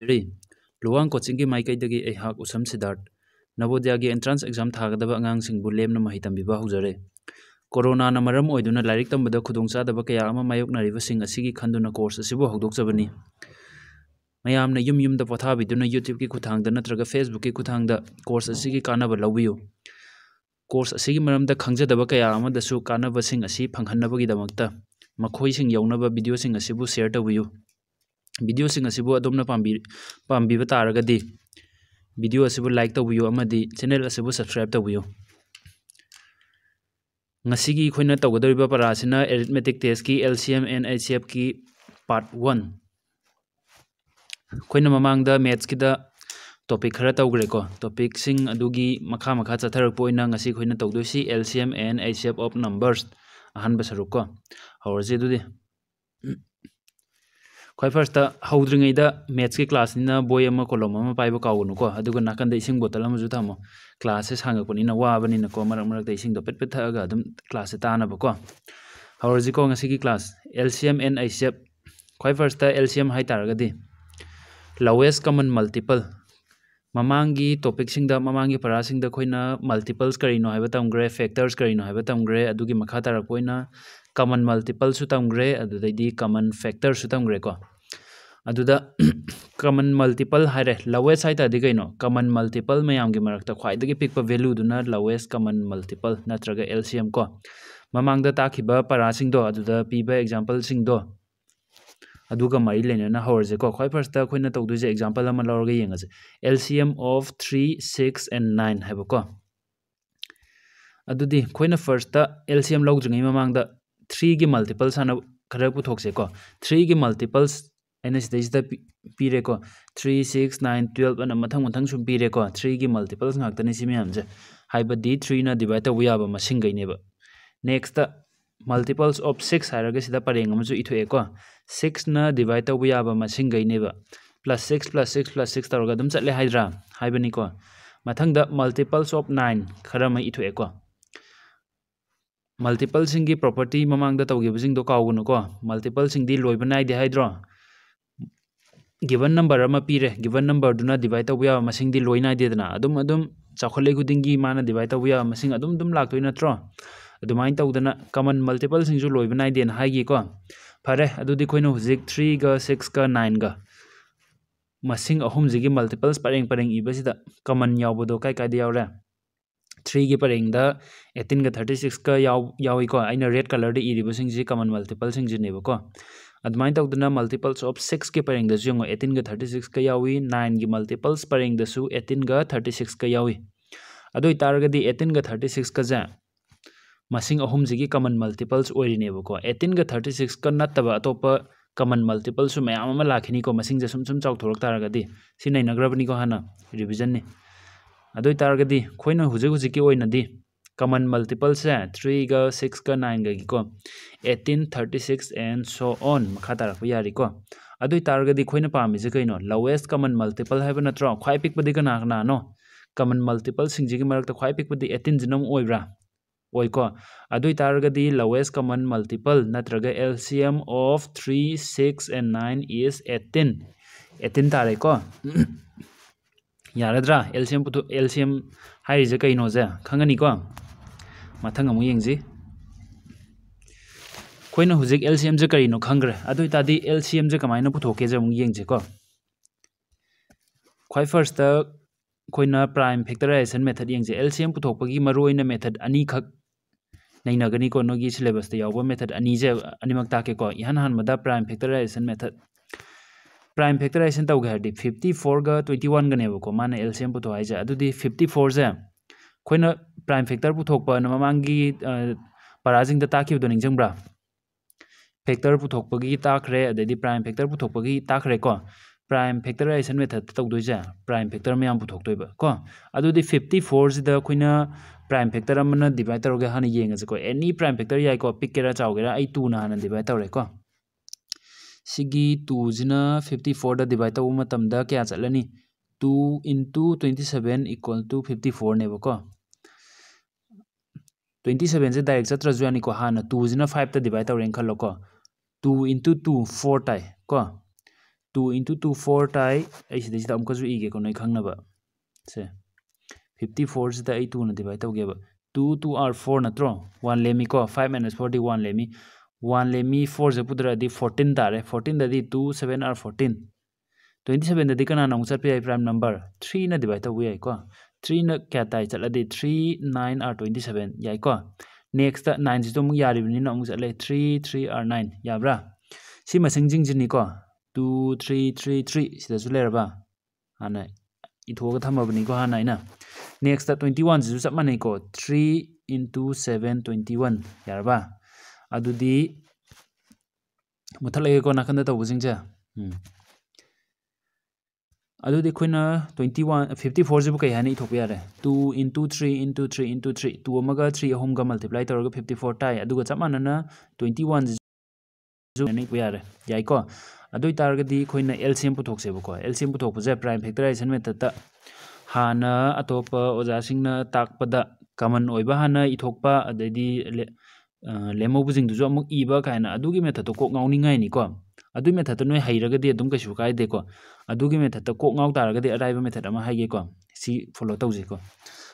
ꯔꯤ ꯂꯨꯋꯥꯡ ꯀꯣꯆꯤꯡꯒꯤ ꯃꯥꯏꯀꯩꯗꯒꯤ ꯑꯩꯍꯥꯛ ꯎꯁꯝ ꯁꯤꯗꯥꯔꯠ ꯅꯕꯣꯗꯤꯌꯥꯒꯤ ꯑꯦꯟꯇ꯭ꯔꯥꯟꯁ ꯑꯦꯛꯖꯥꯝ ꯊꯥꯒꯗꯕ ꯑꯉꯥꯡꯁꯤꯡꯕꯨ ꯂꯦꯝꯅ ꯃꯍꯩ ꯇꯝꯕꯤꯕ ꯍꯧꯖꯔꯦ ꯀꯣꯔꯣꯅꯥꯅ ꯃꯔꯝ ꯑꯣꯏꯗꯨꯅ ꯂꯥꯏꯔꯤꯛ ꯇꯝꯕꯗ ꯈꯨꯗꯣꯡꯆꯥꯗꯕ ꯀꯌꯥ ꯑꯃ ꯃꯥꯌꯣꯛꯅꯔꯤꯕꯁꯤꯡ ꯑꯁꯤꯒꯤ ꯈꯟꯗꯨꯅ ꯀꯣꯔꯁ ꯑꯁꯤꯕꯨ ꯍꯧꯗꯣꯛꯆꯕꯅꯤ ꯃꯌꯥꯝꯅ ꯌꯨꯝ ꯌꯨꯝꯗ ꯄꯣꯊꯥꯕꯤꯗꯨꯅ ꯌꯨꯇ꯭ꯌꯨꯕꯀꯤ ꯈꯨꯠꯊꯥꯡꯗ ꯅꯠꯇ꯭ꯔꯒ ꯐꯦꯁꯕꯨꯛꯀꯤ ꯈꯨꯠꯊꯥꯡꯗ ꯀꯣꯔꯁ ꯑꯁꯤꯒꯤ ꯀꯥꯟꯅꯕ ꯂꯧꯕꯤꯌꯨ ꯀꯣꯔꯁ ꯑꯁꯤꯒꯤ ꯃꯔꯝꯗ ꯈꯪꯖꯗꯕ ꯀꯌꯥ ꯑꯃꯗꯁꯨ ꯀꯥꯟꯅꯕꯁꯤꯡ ꯑꯁꯤ ꯐꯪꯍꯟꯅꯕꯒꯤꯗꯃꯛꯇ ꯃꯈꯣꯏꯁꯤꯡ ꯌꯧꯅꯕ ꯚꯤꯗꯤꯑꯣꯁꯤꯡ ꯑꯁꯤꯕꯨ ꯁꯦꯌꯔ ꯇꯧꯕꯤꯌꯨ ꯚꯤꯗꯤꯑꯣꯁꯤꯡ ꯑꯁꯤꯕꯨ ꯑꯗꯣꯝꯅ ꯄꯥꯝꯕꯤꯕ ꯇꯥꯔꯒꯗꯤ ꯚꯤꯗꯤꯑꯣ ꯑꯁꯤꯕꯨ ꯂꯥꯏꯛ ꯇꯧꯕꯤꯌꯨ ꯑꯃꯗꯤ ꯆꯦꯅꯦꯜ ꯑꯁꯤꯕꯨ ꯁꯕꯁꯀ꯭ꯔꯥꯏꯕ ꯇꯧꯕꯤꯌꯨ ꯉꯁꯤꯒꯤ ꯑꯩꯈꯣꯏꯅ ꯇꯧꯒꯗꯧꯔꯤꯕ ꯄꯔꯥꯁꯤꯅ arithmetic ꯇꯦꯁꯀꯤ L C M N H ꯑꯦꯐꯀꯤ part one ꯑꯩꯈꯣꯏꯅ ꯃꯃꯥꯡꯗ ꯃꯦꯠꯁꯀꯤꯗ ꯇꯣꯄꯤꯛ ꯈꯔ ꯇꯧꯈ꯭ꯔꯦꯀꯣ ꯇꯣꯄꯤꯛꯁꯤꯡ ꯑꯗꯨꯒꯤ ꯃꯈꯥ ꯃꯈꯥ ꯆꯠꯊꯔꯛꯄ ꯑꯣꯏꯅ ꯉꯁꯤ ꯑꯩꯈꯣꯏꯅ ꯇꯧꯗꯣꯏꯁꯤ L C M N H F of numbers ꯑꯍꯥꯟꯕ ꯁꯔꯨꯛ ꯀꯣ ꯍꯧꯔꯁꯤ ꯑꯗꯨꯗꯤ ख्वाई फ़र्स्ट हौद्रीद मैथ्स की क्लास बोई कोलम पाइब कागनूको नाकन इसिंग बोतल थामो क्लास सांगपनी वाबनीको मर मरक इसिंग पेट पेट थक क्लास तानबको हौरजीको की class LCM and H F ख्वाई first LCM है लोवेस्ट कमन मल्टीपल ꯃꯃꯥꯡꯒꯤ ꯇꯣꯄꯤꯛꯁꯤꯡꯗ ꯃꯃꯥꯡꯒꯤ ꯄꯔꯥꯁꯤꯡꯗ ꯑꯩꯈꯣꯏꯅ ꯃꯜꯇꯤꯄꯜꯁ ꯀꯔꯤꯅꯣ ꯍꯥꯏꯕ ꯇꯝꯈ꯭ꯔꯦ ꯐꯦꯛꯇꯔꯁ ꯀꯔꯤꯅꯣ ꯍꯥꯏꯕ ꯇꯝꯈ꯭ꯔꯦ ꯑꯗꯨꯒꯤ ꯃꯈꯥ ꯇꯥꯔꯛꯄ ꯑꯣꯏꯅ ꯀꯃꯟ ꯃꯜꯇꯤꯄꯜꯁꯨ ꯇꯝꯈ꯭ꯔꯦ ꯑꯗꯨꯗꯩꯗꯤ ꯀꯃꯟ ꯐꯦꯛꯇꯔꯁꯨ ꯇꯝꯈ꯭ꯔꯦꯀꯣ ꯑꯗꯨꯗ ꯀꯃꯟ ꯃꯜꯇꯤꯄꯜ ꯍꯥꯏꯔꯦ ꯂꯋꯦꯁ ꯍꯥꯏꯇꯥꯔꯗꯤ ꯀꯩꯅꯣ ꯀꯃꯟ ꯃꯜꯇꯤꯄꯜ ꯃꯌꯥꯝꯒꯤ ꯃꯔꯛꯇ ꯈ꯭ꯋꯥꯏꯗꯒꯤ ꯄꯤꯛꯄ ꯚꯦꯂꯨꯗꯨꯅ ꯂꯋꯦꯁ ꯀꯃꯟ ꯃꯜꯇꯤꯄꯜ ꯅꯠꯇ꯭ꯔꯒ ꯑꯦꯜ ꯁꯤ ꯑꯦꯝ ꯀꯣ ꯃꯃꯥꯡꯗ ꯇꯥꯛꯈꯤꯕ ꯄꯔꯥꯁꯤꯡꯗꯣ ꯑꯗꯨꯗ ꯄꯤꯕ ꯑꯦꯛꯖꯥꯝꯄꯜꯁꯤꯡꯗꯣ ꯑꯗꯨꯒ ꯃꯔꯤ ꯂꯩꯅꯅ ꯍꯧꯔꯁꯦꯀꯣ ꯈ꯭ꯋꯥꯏ ꯐꯥꯔꯁꯇ ꯑꯩꯈꯣꯏꯅ ꯇꯧꯗꯣꯏꯁꯦ ꯑꯦꯛꯖꯥꯝꯄꯜ ꯑꯃ ꯂꯧꯔꯒ ꯌꯦꯡꯉꯁꯦ L C M of three six and nine ꯍꯥꯏꯕꯀꯣ ꯑꯗꯨꯗꯤ ꯑꯩꯈꯣꯏꯅ ꯐꯥꯔꯁꯇ ꯑꯦꯜ ꯁꯤ ꯑꯦꯝ ꯂꯧꯗ꯭ꯔꯤꯉꯩ ꯃꯃꯥꯡꯗ ꯊ꯭ꯔꯤꯒꯤ ꯃꯜꯇꯤꯄꯜ ꯁꯥꯟꯅ ꯈꯔ ꯄꯨꯊꯣꯛꯁꯦꯀꯣ ꯊ꯭ꯔꯤꯒꯤ ꯃꯜꯇꯤꯄꯜꯁ ꯑꯩꯅ ꯁꯤꯗꯩꯁꯤꯗ ꯄꯤꯔꯦꯀꯣ ꯊ꯭ꯔꯤ ꯁꯤꯛꯁ ꯅꯥꯏꯟ ꯇꯨꯌꯦꯜꯞ ꯑꯅ ꯃꯊꯪ ꯃꯊꯪ ꯁꯨꯝ ꯄꯤꯔꯦꯀꯣ ꯊ꯭ꯔꯤꯒꯤ ꯃꯜꯇꯤꯄꯜꯁ ꯉꯥꯛꯇꯅꯤ ꯁꯤ ꯃꯌꯥꯝꯁꯦ ꯍꯥꯏꯕꯗꯤ ꯊ꯭ꯔꯤꯅ ꯗꯤꯚꯥꯏꯠ ꯇꯧꯕ ꯌꯥꯕ ꯃꯁꯤꯡꯈꯩꯅꯦꯕ ꯅꯦꯛꯁꯇ multiples of 6 हायरगे सिदा परेंग हमजु इथोए को 6 ना divide तब या बा मसिंग गई नेबा plus 6 plus 6 plus 6 तरोगा दम चले हाइड्रा हाइबनी को मथंग द multiples of 9 खरा म इथोए को multiple सिंग की property ममांग द तवगे बजिंग दो काउगनु को multiple सिंग दी लोइब नाइ दे हाइड्रा given number ama pire given number duna divide tawya masing di loina de dana adum adum chakhole khuding gi mana divide tawya masing adum dum lak toina tro ꯑꯗꯨꯃꯥꯏꯅ ꯇꯧꯗꯅ ꯀꯃꯟ ꯃꯜꯇꯤꯄꯜꯁꯤꯡꯁꯨ ꯂꯣꯏꯕ ꯅꯥꯏꯗꯦꯅ ꯍꯥꯏꯈꯤꯀꯣ ꯐꯔꯦ ꯑꯗꯨꯗꯤ ꯑꯩꯈꯣꯏꯅ ꯍꯧꯖꯤꯛ ꯊ꯭ꯔꯤꯒ ꯁꯤꯛꯁꯀ ꯅꯥꯏꯟꯒ ꯃꯁꯤꯡ ꯑꯍꯨꯝꯁꯤꯒꯤ ꯃꯜꯇꯤꯄꯜꯁ ꯄꯔꯦꯡ ꯄꯔꯦꯡ ꯏꯕꯁꯤꯗ ꯀꯃꯟ ꯌꯥꯎꯕꯗꯣ ꯀꯥꯏ ꯀꯥꯏꯗ ꯌꯥꯎꯔꯦ ꯊ꯭ꯔꯤꯒꯤ ꯄꯔꯦꯡꯗ ꯑꯩꯠꯇꯤꯟꯒ ꯊꯥꯔꯇꯤ ꯁꯤꯛꯁꯀ ꯌꯥꯎꯏꯀꯣ ꯑꯩꯅ ꯔꯦꯗ ꯀꯂꯔꯗ ꯏꯔꯤꯕꯁꯤꯡꯁꯤ ꯀꯃꯟ ꯃꯜꯇꯤꯄꯜꯁꯤꯡꯁꯤꯅꯦꯕꯀꯣ ꯑꯗꯨꯃꯥꯏꯅ ꯇꯧꯗꯅ ꯃꯜꯇꯤꯄꯜꯁ ꯑꯣꯐ ꯁꯤꯛꯁꯀꯤ ꯄꯔꯦꯡꯗꯁꯨ ꯌꯦꯡꯉꯣ ꯑꯩꯠꯇꯤꯟꯒ ꯊꯥꯔꯇꯤ ꯁꯤꯛꯁꯀ ꯌꯥꯎꯏ ꯅꯥꯏꯟꯒꯤ ꯃꯜꯇꯤꯄꯜꯁ ꯄꯔꯦꯡꯗꯁꯨ ꯑꯩꯠꯇꯤꯟꯒ ꯊꯥꯔꯇꯤ ꯁꯤꯛꯁꯀ ꯌꯥꯎꯏ ꯑꯗꯨ ꯑꯣꯏꯇꯥꯔꯒꯗꯤ ꯑꯩꯠꯇꯤꯟꯒ ꯊꯥꯔꯇꯤ ꯁꯤꯛꯁꯀꯁꯦ ꯃꯁꯤꯡ ꯑꯍꯨꯝꯁꯤꯒꯤ ꯀꯃꯟ ꯃꯜꯇꯤꯄꯜꯁ ꯑꯣꯏꯔꯤꯅꯦꯕꯀꯣ ꯑꯩꯠꯇꯤꯟꯒ ꯊꯥꯔꯇꯤ ꯁꯤꯛꯁꯀ ꯅꯠꯇꯕ ꯑꯇꯣꯞꯄ ꯀꯃꯟ ꯃꯜꯇꯤꯄꯜꯁꯨ ꯃꯌꯥꯝ ꯑꯃ ꯂꯥꯛꯈꯤꯅꯤꯀꯣ ꯃꯁꯤꯡꯁꯦ ꯁꯨꯝ ꯁꯨꯝ ꯆꯥꯎꯊꯣꯔꯛ ꯇꯥꯔꯒꯗꯤ ꯁꯤ ꯅꯩꯅꯈ꯭ꯔꯕꯅꯤꯀꯣ ꯍꯥꯟꯅ ꯔꯤꯚꯤꯖꯟꯅꯤ ꯑꯗꯨ ꯑꯣꯏꯇꯥꯔꯒꯗꯤ ꯑꯩꯈꯣꯏꯅ ꯍꯧꯖꯤꯛ ꯍꯧꯖꯤꯛꯀꯤ ꯑꯣꯏꯅꯗꯤ ꯀꯃꯟ ꯃꯜꯇꯤꯄꯜꯁꯦ ꯊ꯭ꯔꯤꯒ ꯁꯤꯛꯁꯀ ꯅꯥꯏꯟꯒꯒꯤꯀꯣ eighteen thirty six and so on ꯃꯈꯥ ꯇꯥꯔꯛꯄ ꯌꯥꯔꯤꯀꯣ ꯑꯗꯨ ꯑꯣꯏꯇꯥꯔꯒꯗꯤ ꯑꯩꯈꯣꯏꯅ ꯄꯥꯝꯃꯤꯁꯦ ꯀꯩꯅꯣ ꯂꯋꯦꯁ ꯀꯃꯟ ꯃꯜꯇꯤꯄꯜ ꯍꯥꯏꯕ ꯅꯠꯇ꯭ꯔꯣ ꯈ꯭ꯋꯥꯏ ꯄꯤꯛꯄꯗꯤ ꯀꯅꯥ ꯀꯅꯥꯅꯣ ꯀꯃꯟ ꯃꯜꯇꯤꯄꯜꯁꯤꯡꯁꯤꯒꯤ ꯃꯔꯛꯇ ꯈ꯭ꯋꯥꯏ ꯄꯤꯛꯄꯗꯤ ꯑꯩꯠꯇꯤꯟꯁꯤꯅ ꯑꯃꯨꯛ ꯑꯣꯏꯕ꯭ꯔꯥ ꯑꯣꯏꯀꯣ ꯑꯗꯨ ꯑꯣꯏꯇꯥꯔꯒꯗꯤ ꯂꯋꯦꯁ ꯀꯃꯟ ꯃꯜꯇꯤꯄꯜ ꯅꯠꯇ꯭ꯔꯒ L C M of three six and nine is eighteen eighteen ꯇꯥꯔꯦꯀꯣ ꯌꯥꯔꯗ꯭ꯔꯥ ꯑꯦꯜ ꯁꯤ ꯑꯦꯝ ꯄꯨꯊꯣꯛ ꯑꯦꯜ ꯁꯤ ꯑꯦꯝ ꯍꯥꯏꯔꯤꯁꯦ ꯀꯩꯅꯣꯁꯦ ꯈꯪꯉꯅꯤꯀꯣ ꯃꯊꯪ ꯑꯃꯨꯛ ꯌꯦꯡꯁꯤ ꯑꯩꯈꯣꯏꯅ ꯍꯧꯖꯤꯛ ꯑꯦꯜ ꯁꯤ ꯑꯦꯝꯁꯦ ꯀꯔꯤꯅꯣ ꯈꯪꯈ꯭ꯔꯦ ꯑꯗꯨ ꯑꯣꯏꯇꯥꯔꯗꯤ ꯑꯦꯜ ꯁꯤ ꯑꯦꯝꯁꯦ ꯀꯃꯥꯏꯅ ꯄꯨꯊꯣꯛꯀꯦꯁꯦ ꯑꯃꯨꯛ ꯌꯦꯡꯁꯤꯀꯣ ꯈ꯭ꯋꯥꯏ ꯐꯥꯔꯁꯇ ꯑꯩꯈꯣꯏꯅ ꯄ꯭ꯔꯥꯏꯝ ꯐꯦꯛꯇꯔꯥꯏꯖꯦꯁꯟ ꯃꯦꯊꯗ ꯌꯦꯡꯁꯦ ꯑꯦꯜ ꯁꯤ ꯑꯦꯝ ꯄꯨꯊꯣꯛꯄꯒꯤ ꯃꯔꯨꯑꯣꯏꯅ ꯃꯦꯊꯗ ꯑꯅꯤꯈꯛ ꯅꯩꯅꯒꯅꯤꯀꯣ ꯅꯣꯏꯒꯤ ꯁꯤꯂꯦꯕꯁꯇ ꯌꯥꯎꯕ ꯃꯦꯊꯗ ꯑꯅꯤꯁꯦ ꯑꯅꯤꯃꯛ ꯇꯥꯛꯀꯦꯀꯣ ꯏꯍꯥꯟ ꯍꯥꯟꯕꯗ prime factorization method prime factorization ꯇꯧꯒꯦ ꯍꯥꯏꯔꯗꯤ ꯐꯤꯐꯇꯤ ꯐꯣꯔꯒ ꯇ꯭ꯋꯦꯟꯇꯤ ꯋꯥꯟꯒꯅꯦꯕꯀꯣ ꯃꯥꯅ ꯑꯦꯜ ꯁꯤ ꯑꯦꯝ ꯄꯨꯊꯣꯛ ꯍꯥꯏꯁꯦ ꯑꯗꯨꯗꯤ ꯐꯤꯐꯇꯤ ꯐꯣꯔꯁꯦ ꯑꯩꯈꯣꯏꯅ ꯄ꯭ꯔꯥꯏꯝ ꯐꯦꯛꯇꯔ ꯄꯨꯊꯣꯛꯄꯅ ꯃꯃꯥꯡꯒꯤ ꯄꯔꯥꯁꯤꯡꯗ ꯇꯥꯛꯈꯤꯕꯗꯣ ꯅꯤꯡꯁꯤꯡꯕ꯭ꯔꯥ ꯐꯦꯛꯇꯔ ꯄꯨꯊꯣꯛꯄꯒꯤ ꯇꯥꯛꯈ꯭ꯔꯦ ꯑꯗꯩꯗꯤ ꯄ꯭ꯔꯥꯏꯝ ꯐꯦꯛꯇꯔ ꯄꯨꯊꯣꯛꯄꯒꯤ ꯇꯥꯛꯈ꯭ꯔꯦꯀꯣ प्राइम फैक्टराइजेशन मेथड तौदोजे प्राइम फैक्टर मैं पुथोब को अभी फिफ्टी फोरसीद अखोना प्राइम फैक्टर डिवाइड तौरगे हाँ येंगजेको एनी प्राइम फैक्टर याको पिकेरा चागेरा टूना हाँ डिवाइड तौरेको सिगी टूजना फिफ्टी फोर डिवाइड तब क्या चलनी two into twenty seven equal to fifty four नेबको twenty seven से डायरेक्ट चतरजु यानी हाँ टूजना फाइव डिवाइड तौरें खलोको टू इंटू टू फोर टाइ को टू इंटू टू फोर अमुकसु इगे को नई खंगनब से फिफ्टी फोर से two divide तौगेब two two are four no one lemme को फाइव माइनस फोर्टी वन लेमी वन लेमी फोर से पुद्रदी फोर्टीन तारे fourteen two seven are fourteen twenty seven कना चटपे प्राइम नंबर थ्री डिवाइड तौबे याई को थ्री न क्या ताई चलदी three nine are twenty seven याई नेक्स्ट नाइन से तो चले थ्री थ्री आर नाइन याब्रा सी मसिंग जिंग को टू थ्री थ्री थ्री सिदसु लेरबा हाना इथोगा थमबनी को हाना इना नेक्स्ट ट्वेंटी वन से चप माने को three into seven twenty one यारबा अदुदी मुथलगे को नाखंद तौबसिंगसे अदुदी खोइना ट्वेंटी वन फिफ्टी फोर से कई हानी इथोप यारे two into three into three into three two अमगा three अहमगा मल्टीप्लाई तौरगा फिफ्टी फोर टाई अदुगा चप मानना ट्वेंटी वन यारे याइको अदु तारगदी खोइना एलसीएम पुथोक्सेबको एलसीएम पुथोकपजे प्राइम फैक्टराइजेशन मेथड हाना अतोप ओजासिंगना ताकपदा कमन ओइबा हाना इथोकपा अदैदी लेमोबुजिंग दुजो अमुक इबा कायना अदुगी मेथड को ngauningai ni ko अदु मेथड नोय हैरगदी अदुम कैसु कायदे को अदुगी मेथड को ngau तारगदी अराइबा मेथड अमा हाइगे को सी फॉलो तौजे को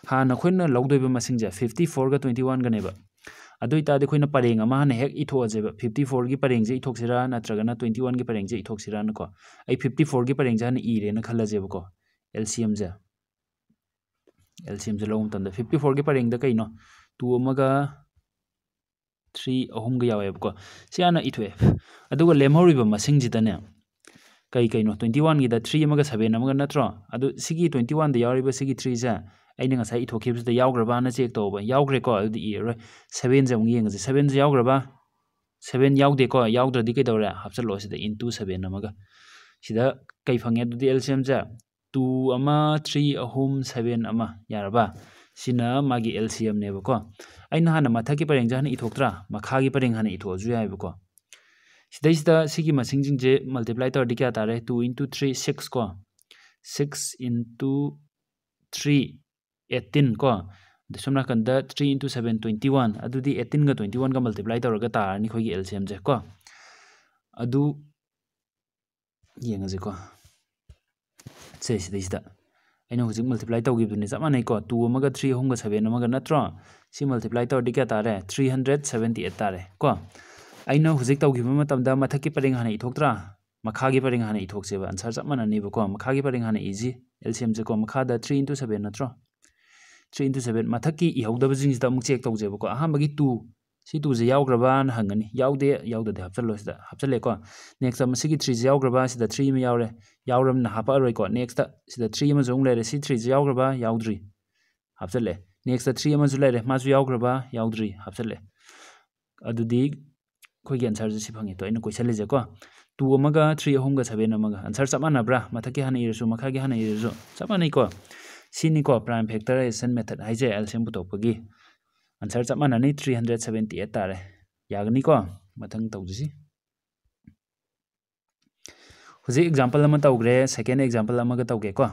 हाना खोइना लौदोइबा मसिंग 54 गा 21 गा नेबा अदु इतादि अमा हने हेक इथोजेबा 54 गी परेंग जे इथोक्सिरा नत्रगना 21 गी परेंग जे इथोक्सिरा नको आई 54 गी परेंग जाने इरे न खल्लाजेबा को एलसीएम जे एलसीएम जे लोम तंदा 54 गी परेंग द कइनो 2 अमगा 3 अहम गा यावेब को सियाना इथोए अदुगा लेमोरिबा मसिंग जिदने कई कइनो 21 गी द 3 अमगा 7 अमगा नत्रो अदु सिगी ꯑꯩꯅ ꯉꯁꯥꯏ ꯏꯊꯣꯛꯈꯤꯕꯁꯤꯗ ꯌꯥꯎꯈ꯭ꯔꯕꯅ ꯆꯦꯛ ꯇꯧꯕ ꯌꯥꯎꯈ꯭ꯔꯦꯀꯣ ꯑꯗꯨꯗꯤ ꯏꯔꯔꯣꯏ ꯁꯕꯦꯟꯁꯦ ꯑꯃꯨꯛ ꯌꯦꯡꯉꯁꯤ ꯁꯕꯦꯟꯁꯦ ꯌꯥꯎꯈ꯭ꯔꯕ ꯁꯕꯦꯟ ꯌꯥꯎꯗꯦꯀꯣ ꯌꯥꯎꯗ꯭ꯔꯗꯤ ꯀꯩꯗꯧꯔꯦ ꯍꯥꯞꯆꯤꯜꯂꯣ ꯁꯤꯗ ꯏꯟꯇꯨ ꯁꯕꯦꯟ ꯑꯃꯒ ꯁꯤꯗ ꯀꯩ ꯐꯪꯉꯦ ꯑꯗꯨꯗꯤ ꯑꯦꯜꯁꯤꯌꯝꯁꯦ ꯇꯨ ꯑꯃ ꯊ꯭ꯔꯤ ꯑꯍꯨꯝ ꯁꯕꯦꯟ ꯑꯃ ꯌꯥꯔꯕ ꯁꯤꯅ ꯃꯥꯒꯤ ꯑꯦꯜꯁꯤꯌꯝꯅꯦꯕꯀꯣ ꯑꯩꯅ ꯍꯥꯟꯅ ꯃꯊꯛꯀꯤ ꯄꯔꯦꯡꯁꯦ ꯍꯥꯟꯅ ꯏꯊꯣꯛꯇ꯭ꯔꯥ ꯃꯈꯥꯒꯤ ꯄꯔꯦꯡ ꯍꯥꯟꯅ ꯏꯊꯣꯛꯑꯁꯨ ꯌꯥꯏꯕꯀꯣ ꯁꯤꯗꯩꯁꯤꯗ ꯁꯤꯒꯤ ꯃꯁꯤꯡꯁꯤꯡꯁꯦ ꯃꯜꯇꯤꯄ꯭ꯂꯥꯏ ꯇꯧꯔꯗꯤ ꯀꯌꯥ ꯇꯥꯔꯦ ꯇꯨ ꯏꯟꯇꯨ ꯊ꯭ꯔꯤ ꯁꯤꯛꯁ ꯀꯣ ꯁꯤꯛꯁ ꯏꯟꯇꯨ ꯊ꯭ꯔꯤ एट्टीन को सोम नाक three into seven twenty one अदूदी eighteen का ट्वेंटी वन का मल्टीप्लाई तौर तारनी खोई एल सी एम से को अदू येंगे हूँ मल्टीप्लाई तौगी चप माने को टू थ्री अहम सेवेन नत्रो सी मल्टीप्लाई तौर क्या तारे थ्री हंड्रेड सेवेंटी एट तारे को अना हूँ तौब मथ की परें हाँ इथोत्रा मखा की परें हाँ इथोसेब आंसर चप माननीबको मखा की परें हाँ इजी एल सी एम से को मखाद थ्री इंटू सेवेन नत्रो इहौदबजिंग अमुक चेक तौजेबको अहमगी टू सी टू से याग्रबान हंगनी याउदे याउदे हापचलो हापचलेको नेक्स्ट मसिगी थ्री सिदा थ्री में यावरे यावरम ना हापा रोइको नेक्स्ट थ्री लेरे सी थ्री याउद्री हापचले नेक्स्ट थ्री लेरे याउद्री हापचले अदुदी खोगी आंसर से फंगे तो इन क्वेश्चन लेजे को टू अमगा थ्री अहमगा सेवन आंसर सब मानब्रा मथके हाने इरसु मखागे मानैको सिनिको प्राइम फैक्टराइजेशन मेथड हाइजे एलसीएम पुथोकपगी आंसर चप माननी 378 तारे यागनीको मथंग तौजसी हुजी एग्जांपल अमा तौग्रे सेकेंड एग्जांपल अमागा तौगेको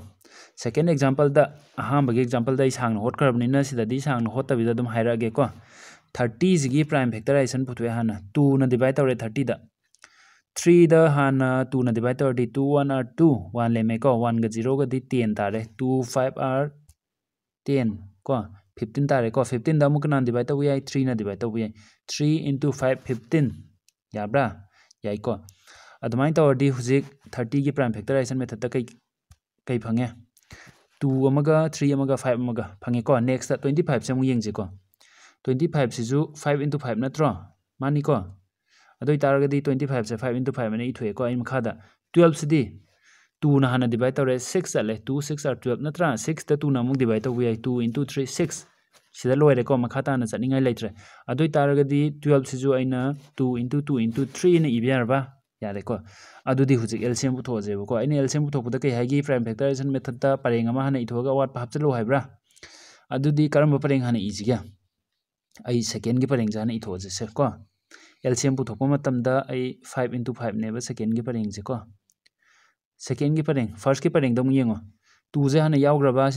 सेकेंड एग्जांपल दा अहांबगे एग्जांपल दा सांग होट करबनिना सिदादी सांग होतबिदा दम हाइरागेको 30 जिगी प्राइम फैक्टराइजेशन पुथवे हाना 2 ना डिवाइड तौरे 30 दा थ्री द हाना टू ना डिवाइड तौर two one are two one लेमे को वन का ज़ीरो टेन तारे टू फाइव आर टेन को फिफ्टीन तारे को फिफ्टीन अमुक ना डिवाइड तौर याई थ्री ना डिवाइड तौर याई थ्री इंटू फाइव फिफ्टीन याब्रा याई को अदुमाइन तौर थर्टी की प्राइम फैक्टराइजेशन मेथड कई कई फंगे टू थ्री फाइव फंगे को नेक्स्ट ट्वेंटी फाइव से मुझे येंजे ट्वेंटी फाइव से फाइव इंटू फाइव नत्रो मानी इतारगदी ट्वेंटी फाइव से फाइव इंटू फाइव इथुए को मखादा ट्वेल्व से टू ना तौर सिक्स चले टू सिक्स आर ट्वेल्व नत्रा सिक्स टू ना डिवाइड तब याई टू इंटू थ्री सिक्स लोरेको इतारगदी ट्वेल्व से अना two into two into three ने यारेको अदुदी हुजिक एलसीएम पुथोजेबको अने एलसीएम पुथोपदा कई हाइगी प्राइम फैक्टराइजेशन मेथड ता परेंग अमा हाना इथोगा वाट हापचलो हाइब्रा अदुदी करम परेंग हाना इजिगा आई सेकेंड की परेंग जाना इथोजे को एलसीएम पुथोप फाइव इंटू फाइव सेकेंड की परेंग से को सेकेंड की परेंग फ़र्स्ट की परेंग दम येंगो टू से हाँ याग्रबा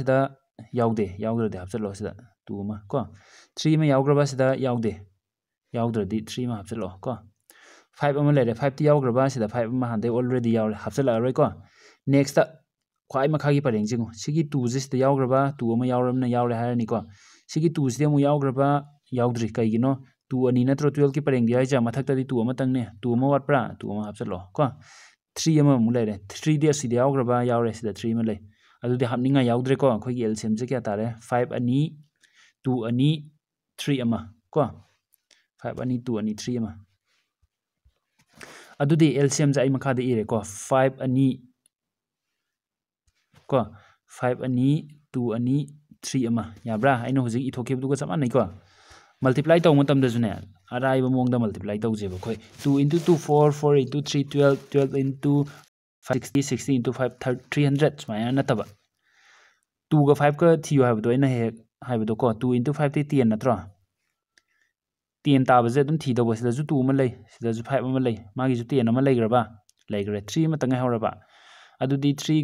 याउद्रदे हापचलो सिदा टू को थ्री में याग्रबा याउद्रदि थ्री में हापचलो को फाइव अमा लेरे फाइव ती यावग्रबा सिदा फाइव अमा हांदे ऑलरेडी यावरे हापचलारोय को नेक्स्ट ख्वाई मखागी परेंग जिंगो सिगी टू जे सिदा यावग्रबा टू अमा यावरमना यावरे हारनी को सिगी टू मु यावद्रि कइगिनो टू अनि नत्रो ट्वेल्व की परेंग मथक्तदी टू तंगने टू टू हापचलो को मु लेरे थ्री सिदा थ्री अमा ले अदुदि हापनिंगा यावद्रे को अखोगी एलसीएम जे क्या तारे फाइव अनि टू अनि अमा को फाइव अनि टू अनि थ्री अमा अदुदि एलसीएम जे मखा दे इरे को फाइव अनि को फाइव अनि टू अनि थ्री अइना हुजिक इथोकेबदुगा चमा नै को मल्टीप्लाई तौ अराइब मोंगदा मल्टीप्लाई तौजेबो खोय 2 into 2 4 4 into 3 12 12 into 60 60 into 5 300 सुमाय 2 गा 5 का थियो हे को 2 into 5 ती 10 नत्रो 10 ताबजे थीदो सिदाजु 2 अमा लै सिदाजु 5 अमा लै मागी जु 10 अमा लैग्रबा लैग्रे 3 अमा तंgai हौरबा अदुदी 3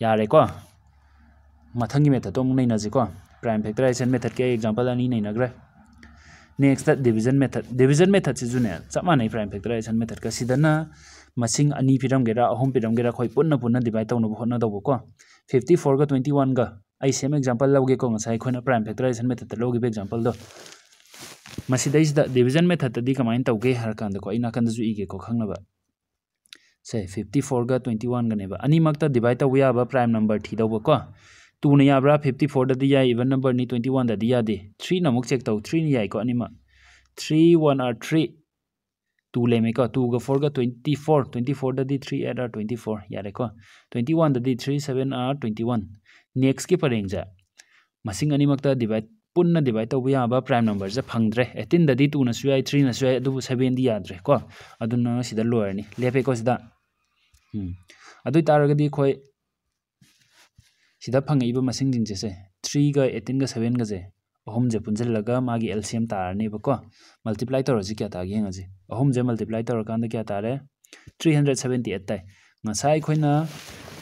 गा 10 अनि गा मल्टीप्लाई तौरदी 300 तारे सुमायना मल्टीप्लाई तौबो मतमदजु अराइबा मोंगदा तौनु होना दौबो यारे को मथंगी मेथड तो मुंग नैनाजी को प्राइम फैक्टराइजेशन मेथड के एग्जांपल अनि नैनाग्रे next division method division method से जुने चप मानै प्राइम फैक्टराइजेशन मेथड का सिदना मसिंग अनि पिरमगेरा अहुम पिरमगेरा खोइ पुन्ना पुन्ना डिवाइड तौनु होना दौबो को से 54 गा 21 गा नेबा अनि मक्ता डिवाइड तौ याबा प्राइम नंबर थी दौबो को 2 ने याब्रा 54 ददी याय इवन नंबर नि 21 ददी यादे 3 ना मुक चेक तौ 3 नि याय को अनिमा 3 1 आर 3 2 लेमे को 2 गा 4 गा 24 24 ददी 3 8 आर 24 यारे को 21 ददी 3 7 आर 21 नेक्स्ट के परेंग जा मसिंग अनि मक्ता डिवाइड पुनः डिवाइड तब याब प्राइम नंबर से फंग्रे एटीन टू नसु थ्री नसु याय अदुबु सेवन दी याद्रे को अदुना सिदा लोयरनी फंगइबो मसिंग जिंग से थ्री गा एटीन गा सेवन गा जे अहम जे पुंजलगा मागी एलसीएम तारने बको मल्टीप्लाई तौरजी क्या तागे अहम जे मल्टीप्लाई तौर कांद क्या तारे 378 ताई ngasai khoina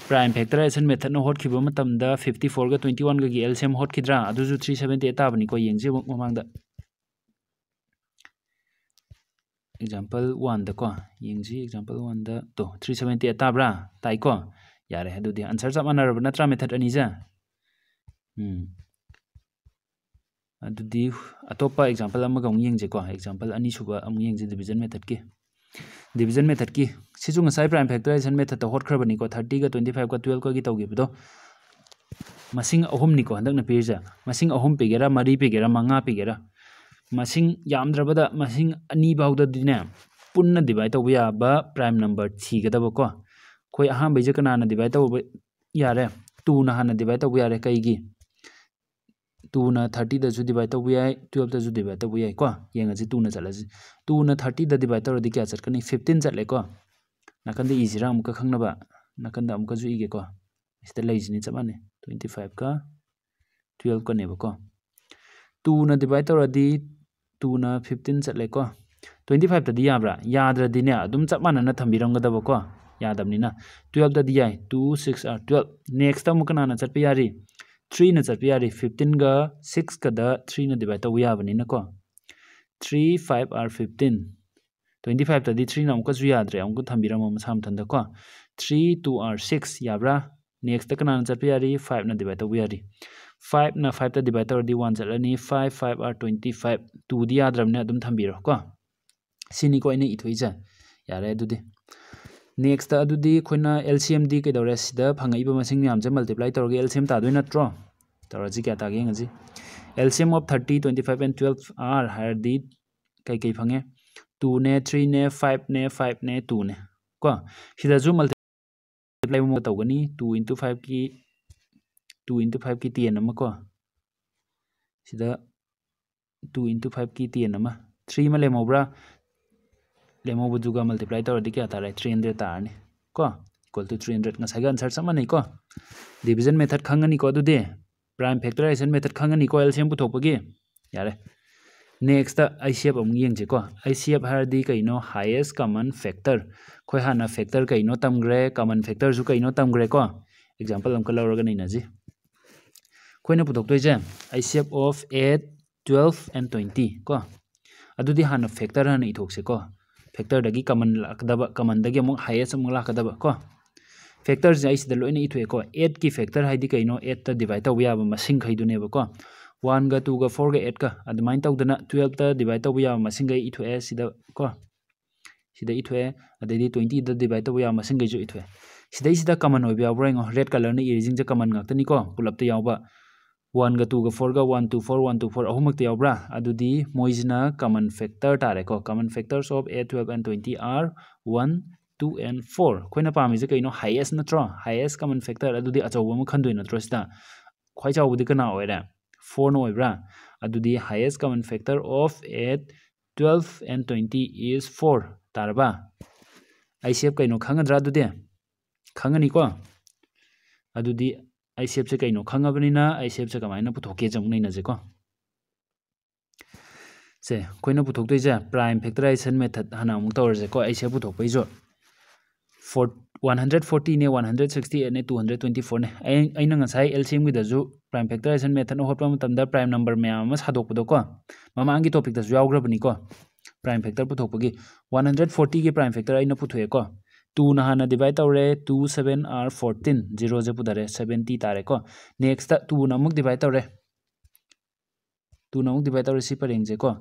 prime factorization method no hot khiba matam da 54 ga 21 ga example one दी एग्ज़ाम्पल वन दो थ्री सेवेंटी एट ताब्रा ताइको यारे आंसर चप मानब ना मेथड अनी अटोप एग्ज़ाम्पल येजेको एग्ज़ाम्पल अमुजे डिविजन मेथड की डिविजन मेथड की सूसाई प्राइम फैक्टराइजेशन मेथड तो हटख्रबनीको थर्टी का ट्वेंटी फाइव का ट्वेल्व का तौगी मसिंग अहम निको हंदक पीरज मसिंग अहम पीगेरा मरी पीगेरा मंगा पीगेरा पुनः डिवाइड तब या प्राइम नंबर छीगदबको कोई अहम बैजक ना डिवाइड तब यारे टू ना हाँ तब यारे कई टू ना थर्टी डिवाइड तब या टुवेल्व डिवाइड तब या को ये टू ना चल टू ना थर्टी डिवाइड तौर क्या चल फिफ्टीन चलेको नाखंड इजीरा अमुक खाब नाखंड अमुक इगेको इसे लेने चपाने ट्वेंटी फाइव का टुवेल्व कने वो टू ना डिवाइड तौर 2 na hana divide to yare kai gi two न थर्टी दसु डिवाइड तब याय ट्वेल्व दसु डिवाइड तब याय को येंगजी टू न चलजी टू न थर्टी द डिवाइड तौरदी क्या चटकनी फिफ्टीन चले को नाकंद इजीरा अमुक खंगनबा नाकंद अमुक जु इगे को इस्ते लेजिनी चमाने ट्वेंटी फाइव न न तदी याब्रा याद्रदी ने अदुम चमाना थम्बिरंगदब को यादबनिना ट्वेल्व तदी टू सिक्स ट्वेल्व नेक्स्ट अमुक नाना चटपे यारी थ्री न चट यारी फिफ्टीन ग सिक्स का थ्री न तब याबनी three five are fifteen twenty five तदी three नमकसु याद्रे अमुक थम्बिरम मसा मथंद को थ्री टू आर सिक्स याब्रा नेक्स्ट कना चट यारी फाइव न तब यारी फाइव न फाइव डिवाइड तौरदी वन चलनी five five are twenty five two दी याद्रमने अदुम थम्बिरो को सिनी को अने इथोइजा यारे अदुदी नेक्स्ट अदुदी खोना एलसीएम दी कदौरे सिदा फंगइबा मसिंग म्याम जे मल्टीप्लाई तौरगे एलसीएम तादोइ नत्रो तौरजी क्या तागे ngजी LCM of 30 25 and 12 are higher दी कई कई फंगे 2 ने 3 ने 5 ने 5 ने 2 ने को सिदा जो मल्टीप्लाई मो तौगनी 2 5 की 2 5 की 10 अमा को। सिदा 2 5 की 10 अमा 3 मा लेमोब्रा लेमोबुजुगा मल्टीप्लाई तौरदी क्या तारे थ्री हंड्रेड तारने। को? Equal to three hundred answer समनै को? डिवीज़न मेथड खंगनी को अदुदे प्राइम फैक्टराइजेशन मेथड खंगनी को एलसीएम पुथोपगी यारे नेक्स्ट आईसीएफ अमु येंजे को। आईसीएफ अखोने पुदे एसेप of eight twelve and twenty को अदुदी हान फैक्टर हन इथोक्से को फैक्टर दगी कमन लाकदब कमन दगी अमुक हाईएस्ट अमुक लाकदब को फैक्टर जे आइस द लोइन की फैक्टर है कइनो 8 ता डिवाइड तब याब मसिंग खैदुने बको 1 ग 2 ग 4 ग 8 क अदमाइन डिवाइड तब याब मसिंग गई इथोए सिदा को इथोए अददी डिवाइड तब याब मसिंग इथोए सिदा कमन हो रेड कलर ने इरिजिंग जे कमन गतनी को पुलअप वन का टू का फोर का one two four one two four अहमक यौब्रादी मोजना common factor तारेको common factors of a twelve and twenty are one two and four अखोन पाज कई हाइस नो हाइएस्ट कमन फैक्टर अभी अचौब खुद नोद खाईद कना हो four होब्रा highest common factor of a twelve and twenty is four तारब ऐसे कई खाद्रा खाने को आई सी एफ़ से कहीं खाबनीना आई सी से कमायन पुथोके जो नईनजेको से पुथोजे प्राइम फैक्टराइजेशन मेथड हाँ अमुक तौरजेको आई सी एफ़ पुथोपैजो फोर वन हंड्रेड फोर्टीने वन हंड्रेड सिक्सटी एटने टू हंड्रेड ट्वेंटी फोरने एल सी एमगीदू प्राइम फैक्टराइजेशन मेथड होटप प्राइम नंबर मैम सादोपदको ममांगी टॉपिक याग्रबनीको प्राइम फैक्टर पुथोपगी वन हंड्रेड फोर्टी की प्राइम फैक्टर पुथोको टून हाँ डिवाइड तौर two seven are fourteen zero से पुदर सेवेंटी तारेको नेक्स्ट टू अमुक डिवाइड तौर टू अमुक डिवाइड तौर इसी परेंजेको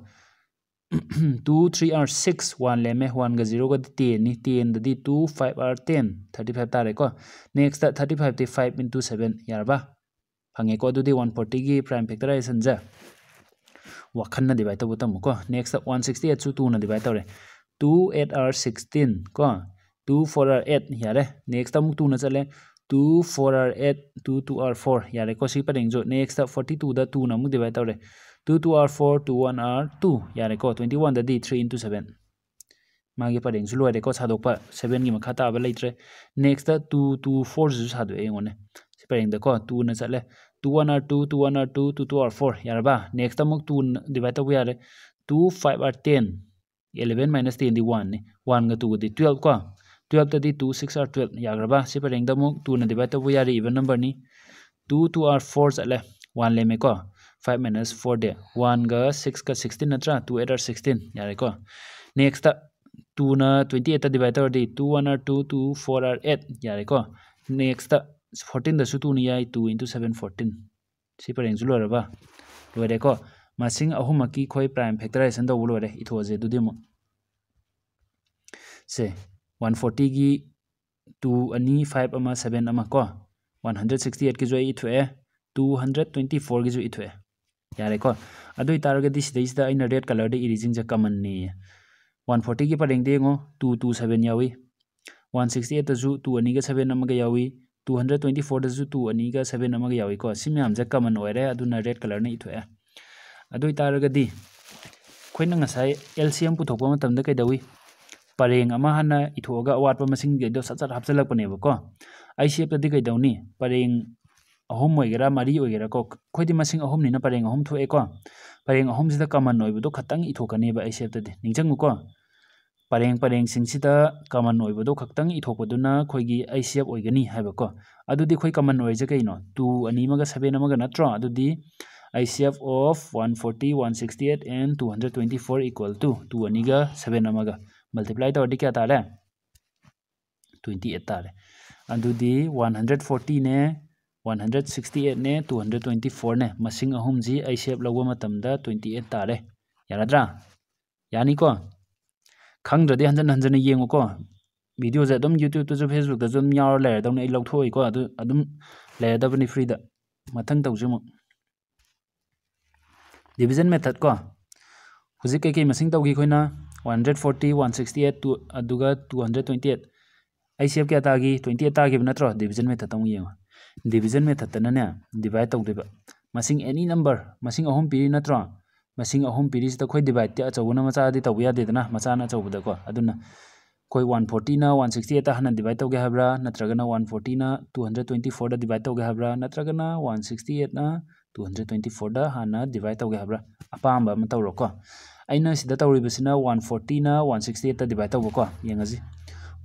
two three are six one लेमे one का ज़ीरो का ten ten the two five are ten thirty five तारेको next thirty five दी फाइव इंटू सेवेन यारबा फंगेको अदुदी वन फोर्टी की प्राइम फैक्टर फैक्टराइजेशन जा वखन डिवाइड तौर तमुको next one sixty eight two ना डिवाइड तौर टू एट आर सिक्सटीन को टू फोर आर एट यारे नेक्स्ट अमुक टू चले two four are eight two two are four यारे को सी परेंग जो नेक्स्ट फोर्टी टू द टू न अमुक divide तौरे two two are four two one are two यारेको twenty one दी थ्री इंटू सेवन मागे परेंग लोरेको सादोप सेवन की मखा ताब लेट्रे नेक्स्ट टू टू फोर सादो येंगोने परेंगदको टू न चले two one are two two one are two two two are four यारबा नेक्स्ट अमुक टू डिवाइड तब यारे two five are ten eleven minus ten the one one two दी ट्वेल्व को ट्वेल्व तदी टू सिक्स आर ट्वेल्व याग्रबा से परेंगदमुक टू न डिवाइड तब यारे इवन नंबर नी टू टू आर फोर चले वन लेमेको फाइव माइनस फोर दे वन ग सिक्स का सिक्सटीन नत्रा टू एट आर सिक्सटीन यारेको नेक्स्ट टू न twenty eight divide तौरदी two one are two two four are eight यारेको next fourteen दसु टू याई टू इंटू सेवन फोर्टीन सी परेंजु लोरबा लोरेको मसिंग अहुमकी खोई प्राइम फैक्टराइजेशन तꯧꯕ लोरे इथोजे से 140 की 2 अनि 5 अमा 7 अमा को 168 की जो इथोए 224 की जो इथोए यारेको अदुई तारगदि रेड कलर दे इरिजिंग कमन ने 140 की परेंग देंगो 227 यावी 168 दजु 2 अनि गा 7 अमगा यावी 224 दजु 2 अनि गा 7 अमगा यावी को सिम्याम जे कमन ओइरे अदुना रेड कलर ने इथोए अदुई तारगदि खोइना ngasai LCM पुथोकपा मतमदा कैदवी ꯄꯔꯦꯡ ꯑꯃ ꯍꯥꯟꯅ ꯏꯊꯣꯛꯑꯒ ꯑꯋꯥꯠꯄ ꯃꯁꯤꯡꯈꯩꯗꯣ ꯁꯠ ꯁꯠ ꯍꯥꯞꯆꯤꯜꯂꯛꯄꯅꯦꯕꯀꯣ ꯑꯩ ꯁꯦꯞꯇꯗꯤ ꯀꯩꯗꯧꯅꯤ ꯄꯔꯦꯡ ꯑꯍꯨꯝ ꯑꯣꯏꯒꯦꯔꯥ ꯃꯔꯤ ꯑꯣꯏꯒꯦꯔꯥꯀꯣ ꯑꯩꯈꯣꯏꯗꯤ ꯃꯁꯤꯡ ꯑꯍꯨꯝꯅꯤꯅ ꯄꯔꯦꯡ ꯑꯍꯨꯝ ꯊꯣꯛꯑꯦꯀꯣ ꯄꯔꯦꯡ ꯑꯍꯨꯝꯁꯤꯗ ꯀꯃꯟ ꯑꯣꯏꯕꯗꯣ ꯈꯛꯇꯪ ꯏꯊꯣꯛꯀꯅꯦꯕ ꯑꯩ ꯁꯦꯞꯇꯗꯤ ꯅꯤꯡꯁꯤꯡꯉꯨꯀꯣ ꯄꯔꯦꯡ ꯄꯔꯦꯡꯁꯤꯡꯁꯤꯗ ꯀꯃꯟ ꯑꯣꯏꯕꯗꯣ ꯈꯛꯇꯪ ꯏꯊꯣꯛꯄꯗꯨꯅ ꯑꯩꯈꯣꯏꯒꯤ ꯑꯩ ꯁꯦꯞ ꯑꯣꯏꯒꯅꯤ ꯍꯥꯏꯕꯀꯣ ꯑꯗꯨꯗꯤ ꯑꯩꯈꯣꯏ ꯀꯃꯟ ꯑꯣꯏꯔꯤꯁꯦ ꯀꯩꯅꯣ ꯇꯨ ꯑꯅꯤ ꯑꯃꯒ ꯁꯕꯦꯟ ꯑꯃꯒ ꯅꯠꯇ꯭ꯔꯣ ꯑꯗꯨꯗꯤ ꯑꯩ ꯁꯦꯞ of one forty one sixty eight and two hundred twenty four equal to two ꯑꯅꯤꯒ ꯁꯕꯦꯟ ꯑꯃꯒ ꯃꯜꯇꯤꯄ꯭ꯂꯥꯏ ꯇꯧꯔꯗꯤ ꯀꯌꯥ ꯇꯥꯔꯦ ꯇ꯭ꯋꯦꯟꯇꯤ ꯑꯩꯠ ꯇꯥꯔꯦ ꯑꯗꯨꯗꯤ one hundred ꯐꯣꯔꯇꯤꯅꯦ one hundred sixty एटने टू हंड्रेड ट्वेंटी फोरने मसिंग अहुमजी आई सेप लौब मतमदा ट्वेंटी एट तारे यारद्रा यानीको खंगद्रदे हंजन हंजन येंगोको वीडियो से अदम यूट्यूब तो फेसबुक तो अदम यार लेरदौने आई लौथोइको अदु अदम लेरदबनी फ्रीदा मथंग तौजुमु डिवीजन मेथड को हुजिक कई कई मसिंग तौगी खोइना 140 168 टू अदुगा 228 आई सेप क्या तागी 28 तागी नत्रो डिवीज़न मेथड तौ येंगो डिवीज़न मेथडने डिवाइड तौदेब मसिंग एनी नंबर मसिंग अहम पीरी नत्रो मसिंग अहम पीरी सिदा खोई डिवाइड ते अचौबना मचादी तौ यादेदना मचाना अचौबदको अदुना कोई 140 ना 168 हना डिवाइड तौगे हाब्रा नत्रगना 140 ना 224 दा डिवाइड तौगे हाब्रा नत्रगना 168 ना 224 दा हना डिवाइड तौगे हाब्रा अपाम म तौरको अइना सिदा तौरिबसिना 140 ना 168 दा डिवाइड तौबको यंगाजी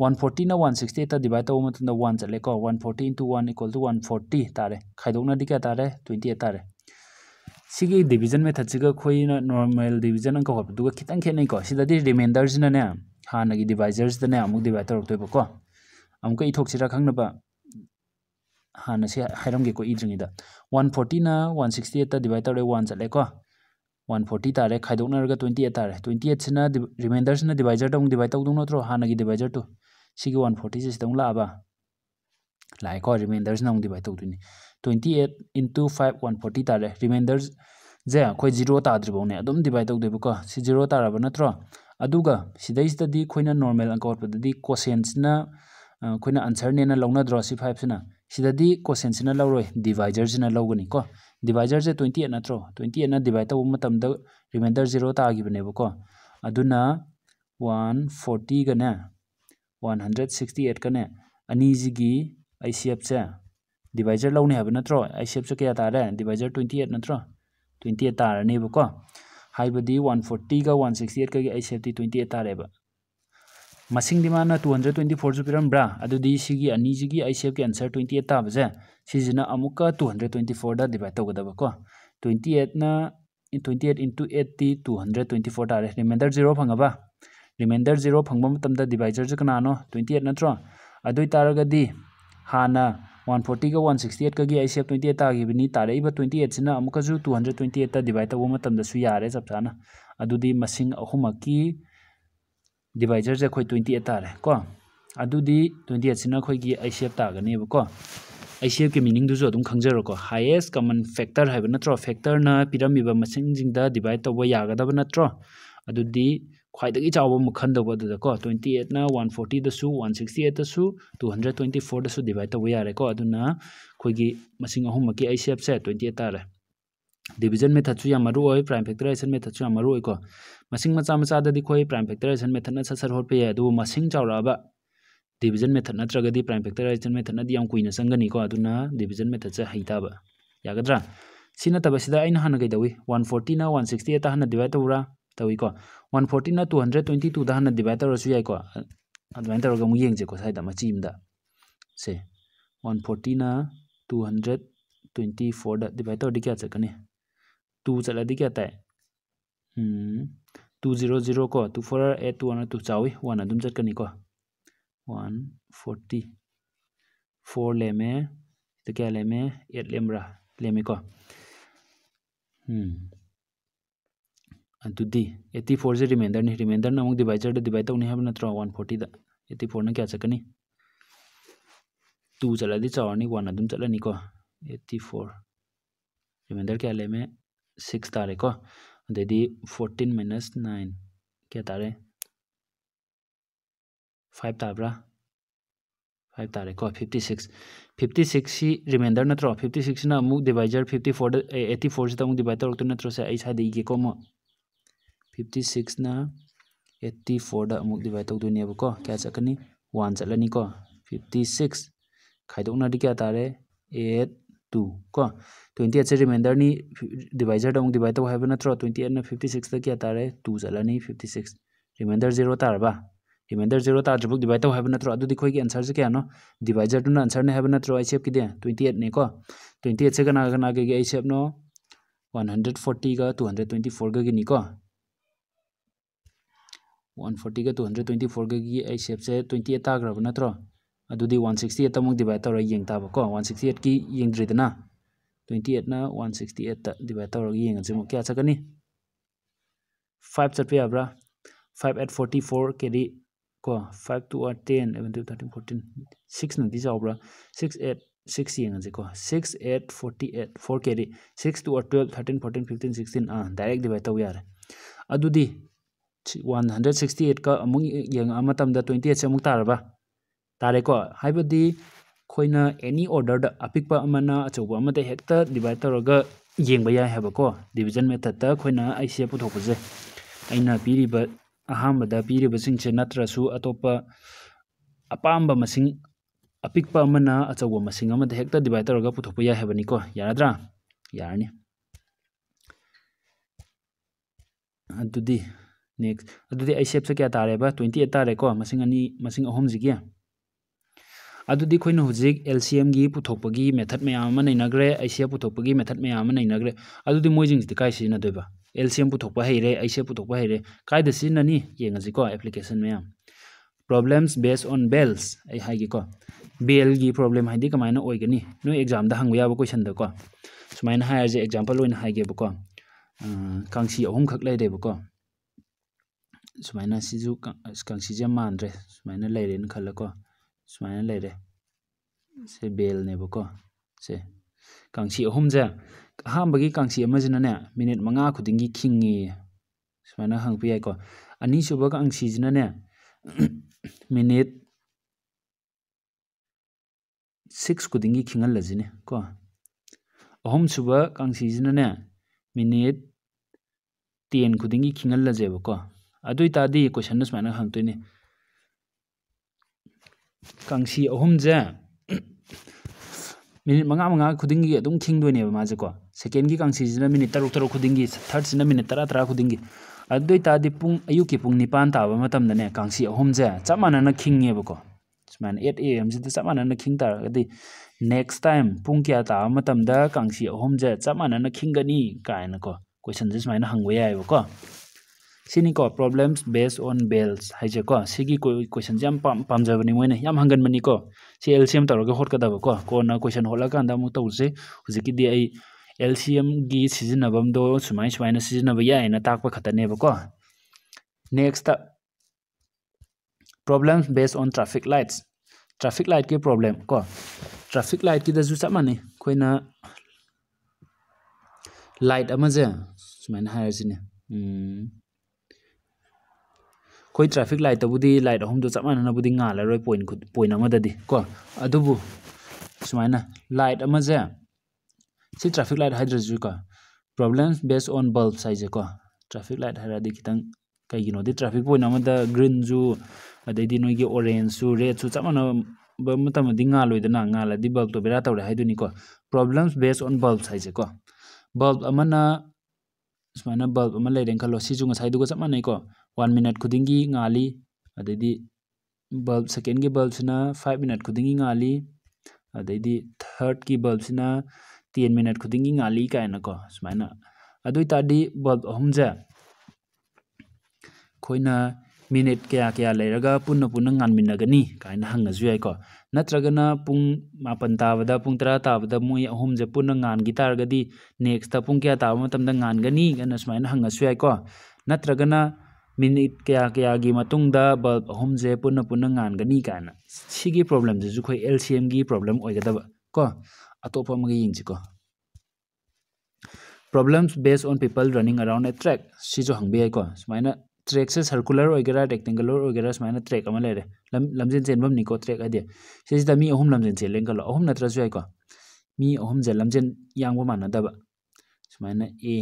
वन फोर्टीना वन सिक्सटी एट डिवाइड तब मतलब वन चलेको one forty into one equal to one forty तारे खाइदोना क्या तारे ट्वेंटी एट तारे सिगी डिवीज़न मेथड सिगा खोइना नॉर्मल डिवीज़न अंक होबदुगा खितंग खेनैको सिदादि रिमाइंडर्सना हानगी डिवाइजर्सदने अमुक डिवाइड तौरक्तोइबको अमुक इथोक्सिरा खंगनबा हाना से हाइरमगेको इद्रिङिदा वन फोर्टीना वन सिक्सटी एट डिवाइड तौरे वन चलेको वन फोर्टी तारे खाइदोनरगा ट्वेंटी एट तारे ट्वेंटी एट से रिमाइंडर रिमाइंडरसना डिवाइजर तक डिवाइड तौदों हाँ हानागी डिवाइजर तो सिगी वन फोर्टी से सिदों लाबा लाइको रिमाइंडरसना divide तौदोनि twenty eight into five one forty तारे रिमाइंडर जे अखोई ज़ीरो ताद्रिबोने अदम डिवाइड तौदेबको सि ज़ीरो ताब नो अदुगा सिदैसिददि अखोइना नॉर्मल अंक आउटपुटदि कोसेंसना अखोइना आंसरनेना लौनाद्रो फाइव सिना कोसें लौर डिवाइजर डिवाइजरसना लौगनी को डिवाइजर से ट्वेंटी एट नो ट्वेंटी एट डिवाइड तब मत रिमाइंडर ज़ीरो तागीबनेको वन फोर्टीगने वन हंड्रेड सिक्सटी एटकने अनी ई सी एफ़ से डिवाइजर लौने हाब नो ई एफ़ से क्या तारे डिवाइजर ट्वेंटी एट नो ट्वेंटी एट तारनेको वन फोर्टीग वन सिक्सटी एटक ई सी एफ़ ती ट्वेंटी एट ता रहे मसिंग दिमाना two hundred twenty four I C F के आंसर ट्वेंटी एट ताबजे सिजना अमुका two hundred twenty four divide तौगदबको twenty eight twenty eight into eight T hundred twenty four तारे remainder zero फंगबा remainder zero फंग divisor कनानो ट्वेंटी एट नत्रो अदु तारगदी हाना one forty का वन सिक्सटी एट की I C F twenty eight तागिबनी तारब twenty eight सिना अमुकजु two hundred twenty eight divide तब मतमदसु यारे चप चाना अदुदी ꯗꯤꯚꯥꯏꯖꯔꯁꯦ ꯑꯩꯈꯣꯏ ꯇ꯭ꯋꯦꯟꯇꯤ ꯑꯩꯠ ꯇꯥꯔꯦ ꯀꯣ ꯑꯗꯨꯗꯤ ꯇ꯭ꯋꯦꯟꯇꯤ ꯑꯩꯠꯁꯤꯅ ꯑꯩꯈꯣꯏꯒꯤ ꯑꯩꯁ ꯑꯦꯐ ꯇꯥꯒꯅꯦꯕꯀꯣ ꯑꯩꯁ ꯑꯦꯐꯀꯤ ꯃꯤꯅꯤꯡꯗꯨꯁꯨ ꯑꯗꯨꯝ ꯈꯪꯖꯔꯣꯀꯣ ꯍꯥꯏꯌꯦꯁ ꯀꯃꯟ ꯐꯦꯛꯇꯔ ꯍꯥꯏꯕ ꯅꯠꯇ꯭ꯔꯣ ꯐꯦꯛꯇꯔꯅ ꯄꯤꯔꯝꯃꯤꯕ ꯃꯁꯤꯡꯁꯤꯡꯗ ꯗꯤꯚꯥꯏꯠ ꯇꯧꯕ ꯌꯥꯒꯗꯕ ꯅꯠꯇ꯭ꯔꯣ ꯑꯗꯨꯗꯤ ꯈ꯭ꯋꯥꯏꯗꯒꯤ ꯆꯥꯎꯕ ꯑꯃ ꯈꯟꯗꯧꯕ ꯑꯗꯨꯗꯀꯣ ꯇ꯭ꯋꯦꯟꯇꯤ ꯑꯩꯠꯅ ꯋꯥꯟ ꯐꯣꯔꯇꯤꯗꯁꯨ ꯋꯥꯟ ꯁꯤꯛꯁꯇꯤ ꯑꯩꯠꯇꯁꯨ ꯇꯨ ꯍꯟꯗ꯭ꯔꯦꯗ ꯇ꯭ꯋꯦꯟꯇꯤ ꯐꯣꯔꯗꯁꯨ ꯗꯤꯚꯥꯏꯠ ꯇꯧꯕ ꯌꯥꯔꯦꯀꯣ ꯑꯗꯨꯅ ꯑꯩꯈꯣꯏꯒꯤ ꯃꯁꯤꯡ ꯑꯍꯨꯝꯃꯛꯀꯤ ꯑꯩꯁ ꯑꯦꯐꯁꯦ ꯇ꯭ꯋꯦꯟꯇꯤ ꯑꯩꯠ ꯇꯥꯔꯦ ꯗꯤꯚꯤꯖꯟ ꯃꯦꯊꯠꯁꯨ ꯌꯥꯝ ꯃꯔꯨ ꯑꯣꯏ ꯄ꯭ꯔꯥꯏꯝ ꯐꯦꯛꯇꯔꯥꯏꯖꯦꯁꯟ ꯃꯦꯊꯠꯁꯨ ꯌꯥꯝ ꯃꯔꯨ ꯑꯣꯏꯀꯣ ꯃꯁꯤꯡ ꯃꯆꯥ ꯃꯆꯥꯗꯗꯤ ꯑꯩꯈꯣꯏ ꯄ꯭ꯔꯥꯏꯝ ꯐꯦꯛꯇꯔꯥꯏꯖꯦꯁꯟ ꯃꯦꯊꯠꯅ ꯁꯠ ꯁꯠ ꯍꯣꯠꯄ ꯌꯥꯏ ꯑꯗꯨꯕꯨ ꯃꯁꯤꯡ ꯆꯥꯎꯔꯛꯑꯕ ꯗꯤꯚꯤꯖꯟ ꯃꯦꯊꯠ ꯅꯠꯇ꯭ꯔꯒꯗꯤ ꯄ꯭ꯔꯥꯏꯝ ꯐꯦꯛꯇꯔꯥꯏꯖꯦꯁꯟ ꯃꯦꯊꯠꯅꯗꯤ ꯌꯥꯝ ꯀꯨꯏꯅ ꯆꯪꯒꯅꯤꯀꯣ ꯑꯗꯨꯅ ꯗꯤꯚꯤꯖꯟ ꯃꯦꯊꯠꯁꯦ ꯍꯩꯇꯥꯕ ꯌꯥꯒꯗ꯭ꯔꯥ ꯁꯤ ꯅꯠꯇꯕꯁꯤꯗ ꯑꯩꯅ ꯍꯥꯟꯅ ꯀꯩꯗꯧꯏ ꯋꯥꯟ ꯐꯣꯔꯇꯤꯅ ꯋꯥꯟ ꯁꯤꯛꯁꯇꯤ ꯑꯩꯠꯇ ꯍꯥꯟꯅ ꯗꯤꯚꯥꯏꯠ ꯇꯧꯕ꯭ꯔꯥ ꯇꯧꯏꯀꯣ ꯋꯥꯟ ꯐꯣꯔꯇꯤꯅ ꯇꯨ ꯍꯟꯗ꯭ꯔꯦꯗ ꯇ꯭ꯋꯦꯟꯇꯤ ꯇꯨꯗ ꯍꯥꯟꯅ ꯗꯤꯚꯥꯏꯠ ꯇꯧꯔꯁꯨ ꯌꯥꯏꯀꯣ ꯑꯗꯨꯃꯥꯏꯅ ꯇꯧꯔꯒ ꯑꯃꯨꯛ ꯌꯦꯡꯁꯦꯀꯣ ꯁ꯭ꯋꯥꯏꯗ ꯃꯆꯤ ꯑꯃꯗ ꯁꯦ ꯋꯥꯟ ꯐꯣꯔꯇꯤꯅ ꯇꯨ ꯍꯟꯗ꯭ꯔꯦꯗ ꯇ꯭ꯋꯦꯟꯇꯤ ꯐꯣꯔꯗ ꯗꯤꯚꯥꯏꯠ ꯇꯧꯔꯗꯤ ꯀꯌꯥ ꯆꯠꯀꯅꯤ टू चल क्या है टू ज़ीरो ज़ीरो को two four eight two one two चावी वन अदम चटकनी को वन फोर्टी फोर लेमे तो क्या लेमे एट लेमरा लेमे को एट्टी फोर से रिमाइंडर नहीं रिमाइंडर ना डिवाइजर तो डिवाइड है वन फोर्टी एट्टी फोर ना क्या चकनी टू चल चावनी वन अदम चलनी को एट्टी फोर रिमाइंडर क्या लेमे ꯁꯤꯛꯁ ꯇꯥꯔꯦꯀꯣ ꯑꯗꯩꯗꯤ ꯐꯣꯔꯇꯤꯟ ꯃꯥꯏꯅꯁ ꯅꯥꯏꯟ ꯀꯌꯥ ꯇꯥꯔꯦ ꯐꯥꯏꯚ ꯇꯥꯕ꯭ꯔꯥ ꯐꯥꯏꯚ ꯇꯥꯔꯦꯀꯣ ꯐꯤꯐꯇꯤ ꯁꯤꯛꯁ ꯐꯤꯐꯇꯤ ꯁꯤꯛꯁꯁꯤ ꯔꯤꯃꯦꯟꯗꯔ ꯅꯠꯇ꯭ꯔꯣ ꯐꯤꯐꯇꯤ ꯁꯤꯛꯁꯁꯤꯅ ꯑꯃꯨꯛ ꯗꯤꯚꯥꯏꯖꯔ ꯐꯤꯐꯇꯤ ꯐꯣꯔꯗ ꯑꯩꯠꯇꯤ ꯐꯣꯔꯁꯤꯗ ꯑꯃꯨꯛ ꯗꯤꯚꯥꯏꯠ ꯇꯧꯔꯛꯇꯣꯏ ꯅꯠꯇ꯭ꯔꯣ ꯁꯦ ꯑꯩ ꯁ꯭ꯋꯥꯏꯗ ꯏꯒꯦꯀꯣ ꯑꯃꯨꯛ ꯐꯤꯐꯇꯤ ꯁꯤꯛꯁꯅ ꯑꯩꯠꯇꯤ ꯐꯣꯔꯗ ꯑꯃꯨꯛ ꯗꯤꯚꯥꯏꯠ ꯇꯧꯗꯣꯏꯅꯦꯕꯀꯣ ꯀꯌꯥ ꯆꯠꯀꯅꯤ ꯋꯥꯟ ꯆꯠꯂꯅꯤꯀꯣ ꯐꯤꯐꯇꯤ ꯁꯤꯛꯁ ꯈꯥꯏꯗꯣꯛꯅꯔꯗꯤ ꯀꯌꯥ ꯇꯥꯔꯦ ꯑꯩꯠ ꯇꯨ ꯀꯣ ट्वेंटी एट से रिमाइंडर नी डिवाइजर अमुक डिवाइड तब है नत्रो ट्वेंटी एट फिफ्टी सिक्स क्या तारे टू चलनी फिफ्टी सिक्स रिमाइंडर ज़ीरो तारबा रिमाइंडर ज़ीरो तारजबुक डिवाइड तब है नत्रो अदुदी खोई की आंसर से क्या नो? डिवाइजर टू आंसर ने है नत्रो आई सेफ़ की दे ट्वेंटी एट ने को ट्वेंटी एट से कना कना के आई सेफ़ नो वन हंड्रेड फोर्टी से एट अदुदी वन सिक्सटी एट तमुक डिवाइड तौर येंग वन सिक्सटी एट की येंद्रीदना ट्वेंटी एटना वन सिक्सटी एट डिवाइड तौर येंगे क्या चकनी फाइव चट याब्रा फाइव एट फोर्टी फोर के को five two are ten eleven two thirteen fourteen six नदी चाब्रा सिक्स एट सिक्स येंगे को six eight forty eight four के six two are twelve thirteen fourteen fifteen sixteen हाँ डायरेक्ट डिवाइड तब यार अदुदी वन हंड्रेड सिक्सटी एट का अमुक येंग ट्वेंटी एट से अमुक तारबा तारेको हाइबदी खोइना एनी ऑर्डर अपिक अचौब हेक्ट डिवाइड तौर खोइना ऐसे पुथोपसे अना पीब अहमद पीबसे नत्रसु अतोप अपाब मसिंग अपिक अचौब मसिंग हेक्ट डिवाइड तौर पुथोप याबनीको याद्रा यारनी अदुदी नेक्स्ट अदुदि आई शेप से क्या तारेबा 28 तारेको मसिंग अनि मसिंग अहम जिगी अदुदि खोइन हुजिक एलसीएम गी पुथोकपगी मेथड मयाम अमा नैनग्रे आईसीएफ पुथोकपगी मेथड मयाम अमा नैनग्रे अदुदि मोइजिंग सिदि काई सिजनदोइबा एलसीएम पुथोकपा हैरे आईसीएफ पुथोकपा हैरे कायदा सिजननी येंगजिको एप्लीकेशन मयाम प्रॉब्लम्स बेस्ड ऑन बेल्स हाइगिको बेल गी प्रॉब्लम कमाइना ओइगनी नो एग्ज़ाम हंगबा क्वेश्चन दको सुमाइना हायरजे एग्जांपल ओइन हाइगेबको कांसी अहुम खक लैदेबको सुमाइना सिजु मानद्रे खलको सुमाइना लैरे से से ꯁꯨꯃꯥꯏꯅ ꯂꯩꯔꯦ ꯁꯦ ꯕꯦꯜꯅꯦꯕꯀꯣ ꯁꯦ ꯀꯥꯡꯁꯤ ꯑꯍꯨꯝꯁꯦ ꯑꯍꯥꯟꯕꯒꯤ ꯀꯥꯡꯁꯤ ꯑꯃꯁꯤꯅꯅꯦ ꯃꯤꯅꯤꯠ ꯃꯉꯥ ꯈꯨꯗꯤꯡꯒꯤ ꯈꯤꯡꯉꯦꯌꯦ ꯁꯨꯃꯥꯏꯅ ꯍꯪꯉꯛꯄ ꯌꯥꯏꯀꯣ ꯑꯅꯤꯁꯨꯕ ꯀꯥꯡꯁꯤꯁꯤꯅꯅꯦ ꯃꯤꯅꯤꯠ ꯁꯤꯛꯁ ꯈꯨꯗꯤꯡꯒꯤ ꯈꯤꯡꯍꯜꯂꯁꯤꯅꯦ ꯀꯣ ꯑꯍꯨꯝꯁꯨꯕ ꯀꯥꯡꯁꯤꯁꯤꯅꯅꯦ ꯃꯤꯅꯤꯠ ꯇꯦꯟ ꯈꯨꯗꯤꯡꯒꯤ ꯈꯤꯡꯍꯜꯂꯁꯦꯕꯀꯣ ꯑꯗꯨ ꯑꯣꯏꯇꯥꯔꯗꯤ ꯀꯣꯏꯁꯟꯅ ꯁꯨꯃꯥꯏꯅ ꯍꯪꯉꯛꯇꯣꯏꯅꯤ सुमाइना हंगतोइने कांसी अहम जे मिनिट मंगा मंगा खुदिंगी अदुम खिंगदोइनेबा माजेको सेकेंड की कांसी जिना मिनिट तरुक तरुक खुदिंगी थर्ड सिना मिनिट तरा तरा खुदिंगी अदुई तादी पुंग अयुकी पुंग निपान ताबा अहम जे चप मानना खिंगेबको सुमाइना 8 am जिदा चप मानना खिंग टाइम कांसी अहम जे सिनिको प्रॉब्लम्स बेस्ड ऑन बेल्स हाइजेको सिगी क्वेश्चन जाम पामजबनी मोइने याम हंगनमनिको सि एलसीएम तौरगे होटकदबको कोना क्वेश्चन होलकांदा अमुक तौसे हुजिकिदि आई एलसीएम गी सिजनबमदो सुमाइ सुमाइना सिजनब याइना ताकपा खतनेबको next problems based on traffic lights traffic light के प्रॉब्लम को ट्रैफ़िक लाइट की दजु चमाने कोइना लाइट अमजे सुमाइना हायरसिने कोई ट्रैफ़िक लाइट तबुदी लाइट अहम दो चमाना नबुदी ngalaroi point point amadadi ko adubu sumaina light amaje si traffic light hydrogen ka problems based on bulb size ko traffic light haradi kitang kaigino di traffic point amada green ju adaidi noi gi orange su red su chamana ba matam di ngaloi dana ngala di bulb to bera tawre haiduni ko problems based one minute second ki bulb sina 5 minute khudingi ngali adadi third ki bulb sina 10 minute khudingi ngali kaina ko sumaina adui tadi bulb ahum ja khoina minute kya kya leiraga punna punna nganminagani kaina hanga minute क्या क्या की Matang bulb अहम से पुनः पुनः गानगनी कानी problem से जो एल सी एम की प्रॉब्लम होगदब को अतोपीको problems base on people running around a track से जो हंगे को सुमायन ट्रैक से सर्कुलर होगा रेक्टेंगुलर होगा सुमायन ट्रैक में लेर लम चेनबनीको ट्रैक है से अहम लमजें चेलेंगल अहम नत्रको अहम से लमजें यांग मानदब सुमायन ए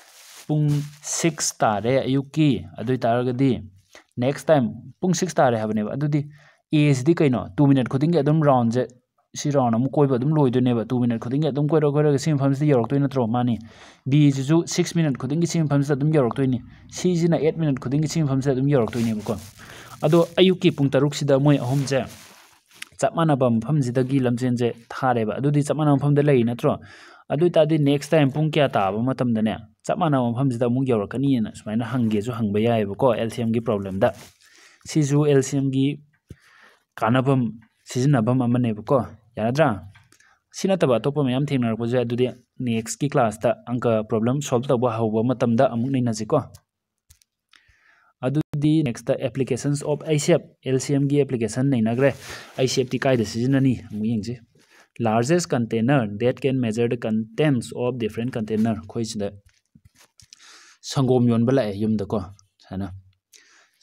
ꯄꯨꯡ ꯁꯤꯛꯁ ꯇꯥꯔꯦ ꯑꯌꯨꯛꯀꯤ ꯑꯗꯨ ꯑꯣꯏꯇꯥꯔꯒꯗꯤ ꯅꯦꯛꯁ ꯇꯥꯏꯝ ꯄꯨꯡ ꯁꯤꯛꯁ ꯇꯥꯔꯦ ꯍꯥꯏꯕꯅꯦꯕ ꯑꯗꯨꯗꯤ ꯑꯦꯁꯤꯗꯤ ꯀꯩꯅꯣ ꯇꯨ ꯃꯤꯅꯠ ꯈꯨꯗꯤꯡꯒꯤ ꯑꯗꯨꯝ ꯔꯥꯎꯟꯁꯦ ꯁꯤ ꯔꯥꯎꯟ ꯑꯃꯨꯛ ꯀꯣꯏꯕ ꯑꯗꯨꯝ ꯂꯣꯏꯗꯣꯏꯅꯦꯕ ꯇꯨ ꯃꯤꯅꯠ ꯈꯨꯗꯤꯡꯒꯤ ꯑꯗꯨꯝ ꯀꯣꯏꯔ ꯀꯣꯏꯔꯒ ꯁꯤ ꯃꯐꯝꯁꯤꯗ ꯌꯧꯔꯛꯇꯣꯏ ꯅꯠꯇ꯭ꯔꯣ ꯃꯥꯅꯤ ꯕꯤꯁꯤꯁꯨ ꯁꯤꯛꯁ ꯃꯤꯅꯠ ꯈꯨꯗꯤꯡꯒꯤ ꯁꯤ ꯃꯐꯝꯁꯤꯗ ꯑꯗꯨꯝ ꯌꯧꯔꯛꯇꯣꯏꯅꯤ ꯁꯤꯁꯤꯅ ꯑꯩꯠ ꯃꯤꯅꯠ ꯈꯨꯗꯤꯡꯒꯤ ꯁꯤ ꯃꯐꯝꯁꯤꯗ ꯑꯗꯨꯝ ꯌꯧꯔꯛꯇꯣꯏꯅꯦꯕꯀꯣ ꯑꯗꯣ ꯑꯌꯨꯛꯀꯤ ꯄꯨꯡ ꯇꯔꯨꯛꯁꯤꯗ ꯃꯣꯏ ꯑꯍꯨꯝꯁꯦ ꯆꯞ ꯃꯥꯟꯅꯕ ꯃꯐꯝꯁꯤꯗꯒꯤ ꯂꯝꯖꯦꯟꯁꯦ ꯊꯥꯔꯦꯕ ꯑꯗꯨꯗꯤ ꯆꯞ ꯃꯥꯟꯅꯕ ꯃꯐꯝꯗ ꯂꯩ ꯅꯠꯇ꯭ꯔꯣ ꯑꯗꯨ ꯑꯣꯏꯇꯥꯔꯗꯤ ꯅꯦꯛꯁ ꯇꯥꯏꯝ ꯄꯨꯡ ꯀꯌꯥ ꯇꯥꯕ ꯃꯇꯝꯗꯅꯦ ꯆꯞ ꯃꯥꯟꯅꯕ ꯃꯐꯝꯁꯤꯗ ꯑꯃꯨꯛ ꯌꯧꯔꯛꯀꯅꯤꯅ ꯁꯨꯃꯥꯏꯅ ꯍꯪꯒꯦꯁꯨ ꯍꯪꯕ ꯌꯥꯏꯑꯕꯀꯣ ꯑꯦꯜ ꯁꯤ ꯑꯦꯝꯒꯤ ꯄ꯭ꯔꯣꯕ꯭ꯂꯦꯝꯗ ꯁꯤꯁꯨ ꯑꯦꯜ ꯁꯤ ꯑꯦꯝꯒꯤ ꯀꯥꯟꯅꯐꯝ ꯁꯤꯖꯤꯟꯅꯐꯝ ꯑꯃꯅꯦꯕꯀꯣ ꯌꯥꯔꯗ꯭ꯔꯥ ꯁꯤ ꯅꯠꯇꯕ ꯑꯇꯣꯞꯄ ꯃꯌꯥꯝ ꯊꯦꯡꯅꯔꯛꯄꯁꯨ ꯌꯥꯏ ꯑꯗꯨꯗꯤ ꯅꯦꯛꯁꯀꯤ ꯀ꯭ꯂꯥꯁꯇ ꯑꯪꯀ ꯄ꯭ꯔꯣꯕ꯭ꯂꯦꯝ ꯁꯣꯜꯕ ꯇꯧꯕ ꯍꯧꯕ ꯃꯇꯝꯗ ꯑꯃꯨꯛ ꯅꯩꯅꯁꯤꯀꯣ ꯑꯗꯨꯗꯤ ꯅꯦꯛꯁꯇ ꯑꯦꯄ꯭ꯂꯤꯀꯦꯁꯟꯁ ꯑꯣꯐ ꯑꯩꯁꯦꯞ ꯑꯦꯜ ꯁꯤ ꯑꯦꯝꯒꯤ ꯑꯦꯄ꯭ꯂꯤꯀꯦꯁꯟ ꯅꯩꯅꯈ꯭ꯔꯦ ꯑꯩꯁꯦꯞꯇꯤ ꯀꯥꯏꯗ ꯁꯤꯖꯤꯟꯅꯅꯤ ꯑꯃꯨꯛ ꯌꯦꯡꯁꯤ largest container that can measure the contents of different container ꯑꯩꯈꯣꯏ ꯁꯤꯗ ꯁꯪꯒꯣꯝ ꯌꯣꯟꯕ ꯂꯥꯛꯑꯦ ꯌꯨꯝꯗꯀꯣ ꯁꯨꯃꯥꯏꯅ